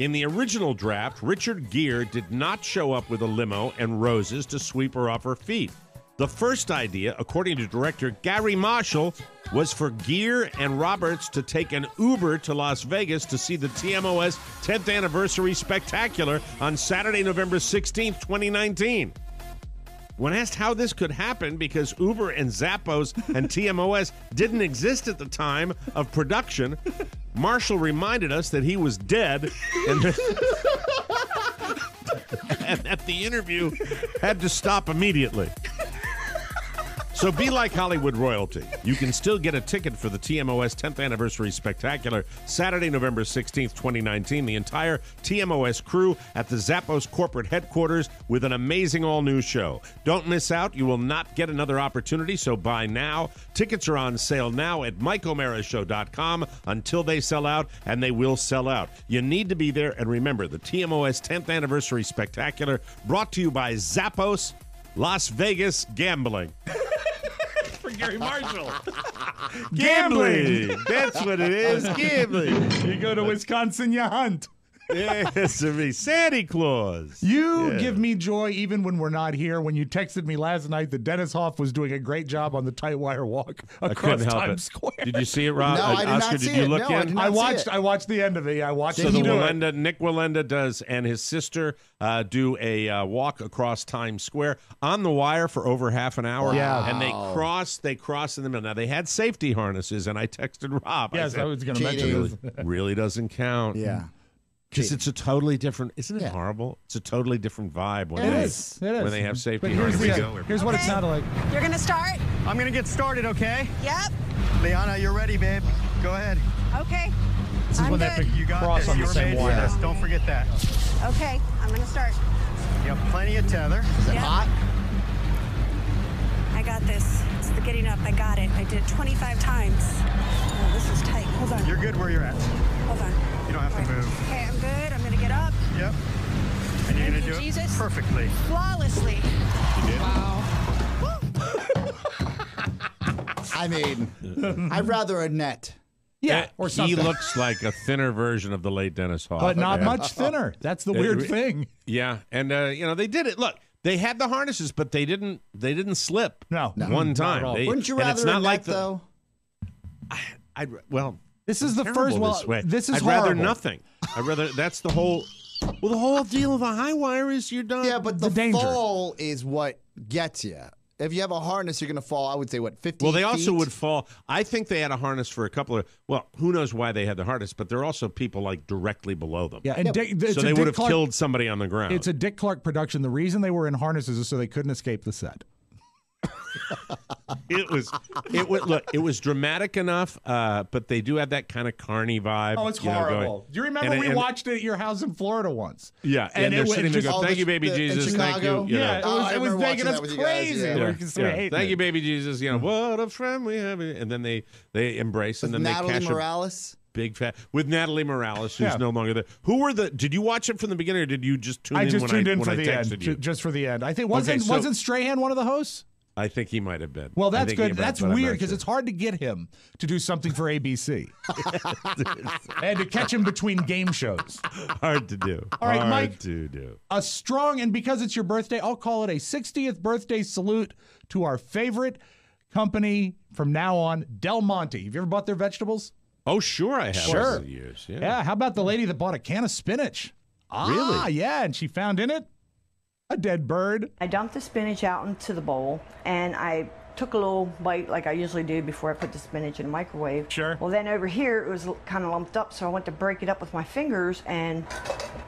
In the original draft, Richard Gere did not show up with a limo and roses to sweep her off her feet. The first idea, according to director Garry Marshall, was for Gere and Roberts to take an Uber to Las Vegas to see the TMOS 10th anniversary spectacular on Saturday, November 16, 2019. When asked how this could happen because Uber and Zappos and (laughs) TMOS didn't exist at the time of production, Marshall reminded us that he was dead and that, (laughs) and that the interview had to stop immediately. So be like Hollywood royalty. You can still get a ticket for the TMOS 10th Anniversary Spectacular Saturday, November 16th, 2019. The entire TMOS crew at the Zappos corporate headquarters with an amazing all new show. Don't miss out. You will not get another opportunity, so buy now. Tickets are on sale now at MikeO'MearaShow.com until they sell out, and they will sell out. You need to be there. And remember, the TMOS 10th Anniversary Spectacular brought to you by Zappos Las Vegas Gambling. (laughs) For Garry Marshall. Gambling. That's what it is. Gambling. You go to Wisconsin, you hunt. (laughs) Yes, I mean, Santa Claus. You Yeah. give me joy even when we're not here. When you texted me last night that Dennis Hof was doing a great job on the tight wire walk I across couldn't help Times it. Square. Did you see it, Rob? No, Uh, I did Oscar, not did see you it. look No, I in? did not I see watched. it. I watched the end of it. I watched So him the do it. Wallenda, Nik Wallenda does, and his sister uh, do a uh, walk across Times Square on the wire for over half an hour. Yeah. and they cross. They cross in the middle. Now they had safety harnesses, and I texted Rob. Yes, said, I was going to mention Cheating. this. really, really doesn't count. Yeah. Because it's a totally different, isn't it Yeah. horrible? It's a totally different vibe when It they, is. It is. when they have safety But here's, harnesses. the- here's what it sounded like. You're gonna start? I'm gonna get started, okay? Yep. Lijana, you're ready, babe. Go ahead. Okay. This is I'm when they good. to You got cross this. on the You're same wire. this. Don't forget that. Okay, I'm gonna start. You have plenty of tether. Is it Yep. hot? I got this. It's the getting up. I got it. I did it 25 times. Oh, this is tight. Hold on. You're good where you're at. Hold on. You don't have to move. Okay, I'm good. I'm gonna get up Yep. And you're gonna you, do it perfectly. flawlessly. Wow. I mean, I'd rather a net. Yeah, or something. he looks like a thinner version of the late Dennis Hof. but not Yeah. much thinner. That's the weird thing. Yeah, and uh, you know they did it. Look, they had the harnesses, but they didn't. They didn't slip. No, no, one not time. They- Wouldn't you and rather it's not a like the, though? I'd well. This is the terrible first. Well, this, way. this is I'd rather nothing. I'd rather. That's the whole. Well, the whole deal of the high wire is you're done. Yeah, but the, the danger. fall is what gets you. If you have a harness, you're going to fall. I would say what 50. Well, they also would fall. I think they had a harness for a couple of. Well, who knows why they had the harness? But there are also people like directly below them. Yeah, and Dick, it's so a they Dick would have Clark- killed somebody on the ground. It's a Dick Clark production. The reason they were in harnesses is so they couldn't escape the set. It was it was look it was dramatic enough uh but they do have that kind of carny vibe Oh, it's you know, going- horrible. Do you remember and- we and- watched it at your house in Florida once? yeah and, and they're it was sitting there going thank the- you baby the- in jesus thank you, Chicago? you know. Yeah, it Oh, was, I it was making us that guys, crazy. yeah. We're Yeah, yeah. Thank it. you, baby Jesus. You know what a friend we have, and then they they embrace, and With then they Natalie catch a Morales. big fat with Natalie Morales, who's Yeah. no longer there. Who were the? Did you watch it from the beginning, or did you just tune I in just when tuned in when for I the end, you? just for the end. I think wasn't so- wasn't Strahan one of the hosts? I think he might have been. Well, that's good. That's but weird because sure. it's hard to get him to do something for ABC and (laughs) to catch him between game shows. hard to do. All right, hard Mike. to do. A strong and because it's your birthday, I'll call it a 60th birthday salute to our favorite company from now on, Del Monte. Have you ever bought their vegetables? Oh, sure, I have. Sure. years. Yeah. Yeah. How about the lady that bought a can of spinach? Ah, Really? yeah, and she found in it a dead bird. I dumped the spinach out into the bowl and I took a little bite like I usually do before I put the spinach in the microwave. Sure. Well, then over here it was kind of lumped up, so I went to break it up with my fingers and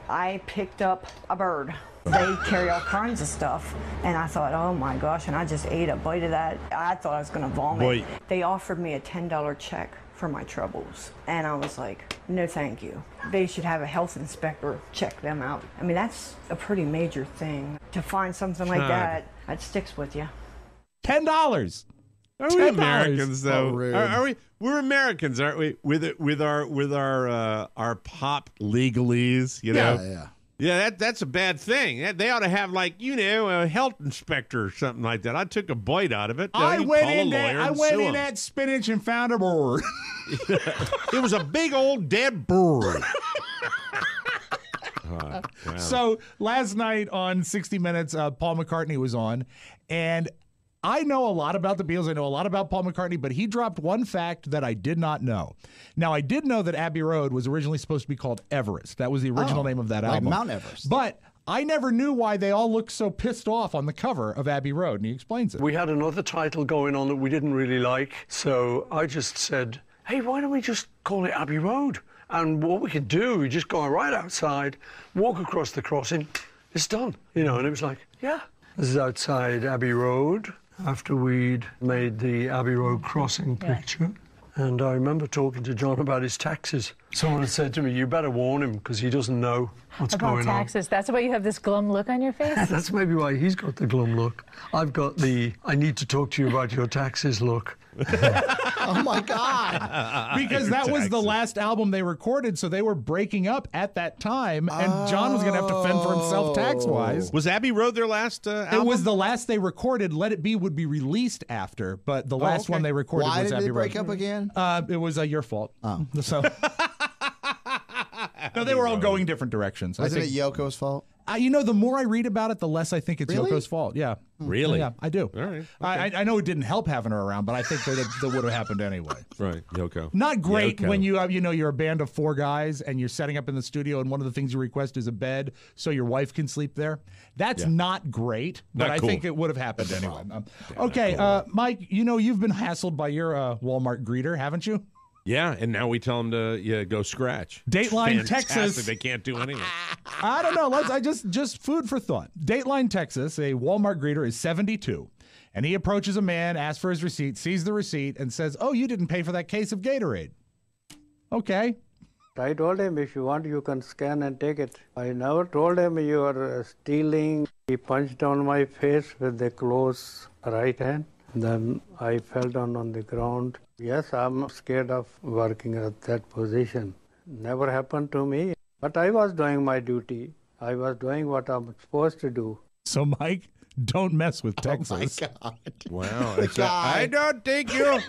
I picked up a bird. They carry all kinds of stuff, and I thought, oh my gosh, and I just ate a bite of that. I thought I was gonna vomit. Boy. They offered me a $10 check for my troubles, and I was like, no thank you. They should have a health inspector check them out. I mean, that's a pretty major thing. To find something like God. that, that sticks with you. Ten dollars. Are we $10. Americans though? Oh, are, are we? We're Americans, aren't we? With it, with our with our uh, our pop legalese, you know. Yeah, yeah. Yeah, that that's a bad thing. That- They ought to have like you know a health inspector or something like that. I took a bite out of it. I went in there. I went in that spinach and found a bird. (laughs) It was a big old dead bird. Uh, wow. So last night on 60 Minutes, uh, Paul McCartney was on, and I know a lot about the Beatles. I know a lot about Paul McCartney, but he dropped one fact that I did not know. Now, I did know that Abbey Road was originally supposed to be called Everest. That was the original Oh, name of that like album. Mount Everest. But I never knew why they all looked so pissed off on the cover of Abbey Road, and he explains it. We had another title going on that we didn't really like, so I just said, hey, why don't we just call it Abbey Road? And what we could do, we just go right outside, walk across the crossing, it's done. You know, and it was like, yeah. This is outside Abbey Road after we'd made the Abbey Road crossing picture. And I remember talking to John about his taxes. Someone had said to me, you better warn him because he doesn't know what's About going on. taxes. That's why you have this glum look on your face. (laughs) That's maybe why he's got the glum look. I've got the I need to talk to you about your taxes look. (laughs) oh my God. (laughs) because that was the last album they recorded, so they were breaking up at that time, and John was going to have to fend for himself tax wise. was Abbey Road their last uh, It was the last they recorded. Let It Be would be released after, but the last okay. one they recorded Why was did Abbey they break Road. up again? Uh, it was uh, your fault. Oh. So (laughs) No, they were all going different directions. Wasn't think- it Yoko's fault? Uh, you know, the more I read about it, the less I think it's Really? Yoko's fault. Yeah. Really? Yeah, I do. All right. I, I I know it didn't help having her around, but I think that that would have happened anyway. (laughs) Right, Yoko. Not great Yoko. when you have, you know, you're a band of four guys and you're setting up in the studio, and one of the things you request is a bed so your wife can sleep there. That's Yeah. not great, but Not I cool. think it would have happened anyway. Um, okay, uh, Mike, you know, you've been hassled by your uh, Walmart greeter, haven't you? Yeah, and now we tell them to yeah, go scratch. Dateline, Fantastic. Texas. They can't do anything. (laughs) I don't know. Let's. I just just food for thought. Dateline, Texas. A Walmart greeter is 72, and he approaches a man, asks for his receipt, sees the receipt, and says, "Oh, you didn't pay for that case of Gatorade." Okay. I told him if you want, you can scan and take it. I never told him you are uh, stealing. He punched on my face with the close right hand. Then I fell down on the ground. Yes, I'm scared of working at that position. Never happened to me. But I was doing my duty. I was doing what I'm supposed to do. So, Mike, don't mess with Texas. Wow. The (laughs) it's a- guy. I don't think you.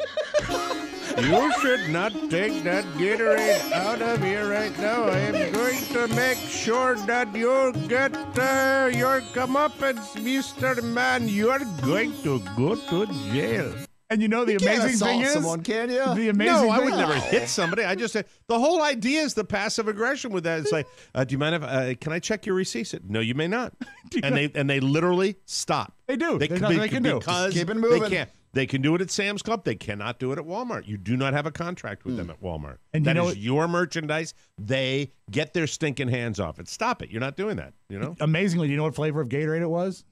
(laughs) You should not take that Gatorade out of here right now. I am going to make sure that you get uh, your comeuppance, Mr. Man. You're going to go to jail. And you know the You amazing thing is someone, can you? The amazing no, I would never hit somebody. I just the whole idea is the passive aggression with that. It's like, uh, do you mind if uh, can I check your receipt? No, you may not. (laughs) and they and they literally stop. They do. They There's can, be- they can do. because keep it they moving. can't. They can do it at Sam's Club. They cannot do it at Walmart. You do not have a contract with them at Walmart. And you know is your merchandise. They get their stinking hands off it. Stop it. You're not doing that. You know. Amazingly, do you know what flavor of Gatorade it was?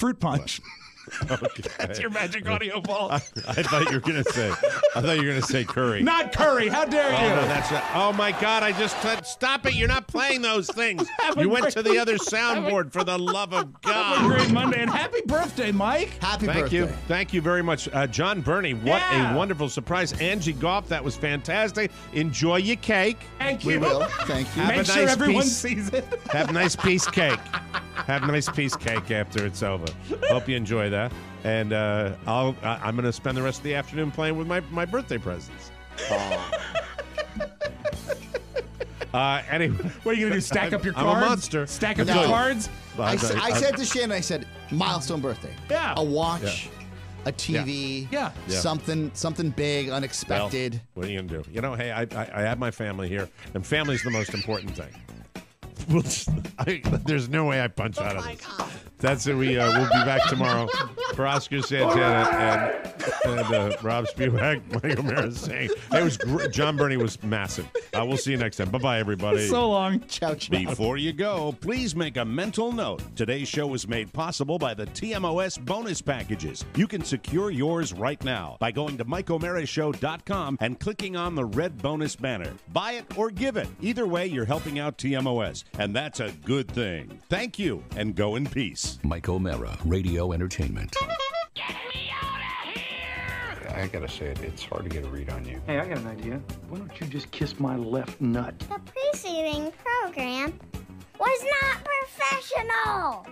Fruit punch. (laughs) Okay. That's your magic audio ball. I, I thought you were gonna say. I thought you were gonna say curry. Not curry. How dare Oh, you? no, that's it. Oh my God! I just said, stop it. You're not playing those things. (laughs) You went to the other soundboard for the love of (laughs) Have a God. great Monday and happy birthday, Mike. Happy Thank birthday. you. Thank you very much. Uh, John Bernie, what Yeah. a wonderful surprise. Angie Goff, that was fantastic. Enjoy your cake. Thank you. We you. will. Thank you. Have Make a sure nice everyone piece. sees it. Have a nice piece cake. Have a nice piece cake after it's over. Hope you enjoy that. And uh, I'll, I, I'm going to spend the rest of the afternoon playing with my, my birthday presents. (laughs) Uh, anyway, What are you gonna do? Stack up your I'm cards? a monster. Stack up No. your cards? I, s- I I- said to Shannon, I said, milestone birthday. Yeah. A watch, a TV, Yeah. Yeah. something something big, Well, unexpected. what are you gonna do? You know, hey, I, I, I have my family here, and family's the most important thing. (laughs) We'll just- I, there's no way I punch out of this. That's it. We uh, we'll be back tomorrow for Oscar Santana and, and uh, Rob Spivak. (laughs) Mike O'Meara saying it was gr- John Burney was massive. Uh, we'll see you next time. Bye bye, everybody. So long. Ciao, ciao. Before you go, please make a mental note. Today's show was made possible by the TMOS bonus packages. You can secure yours right now by going to MikeO'MearaShow.com and clicking on the red bonus banner. Buy it or give it. Either way, you're helping out TMOS, and that's a good thing. Thank you, and go in peace. Mike O'Meara, Radio Entertainment. I gotta say it, it's hard to get a read on you. Hey, I got an idea. Why don't you just kiss my left nut? The preceding program was not professional.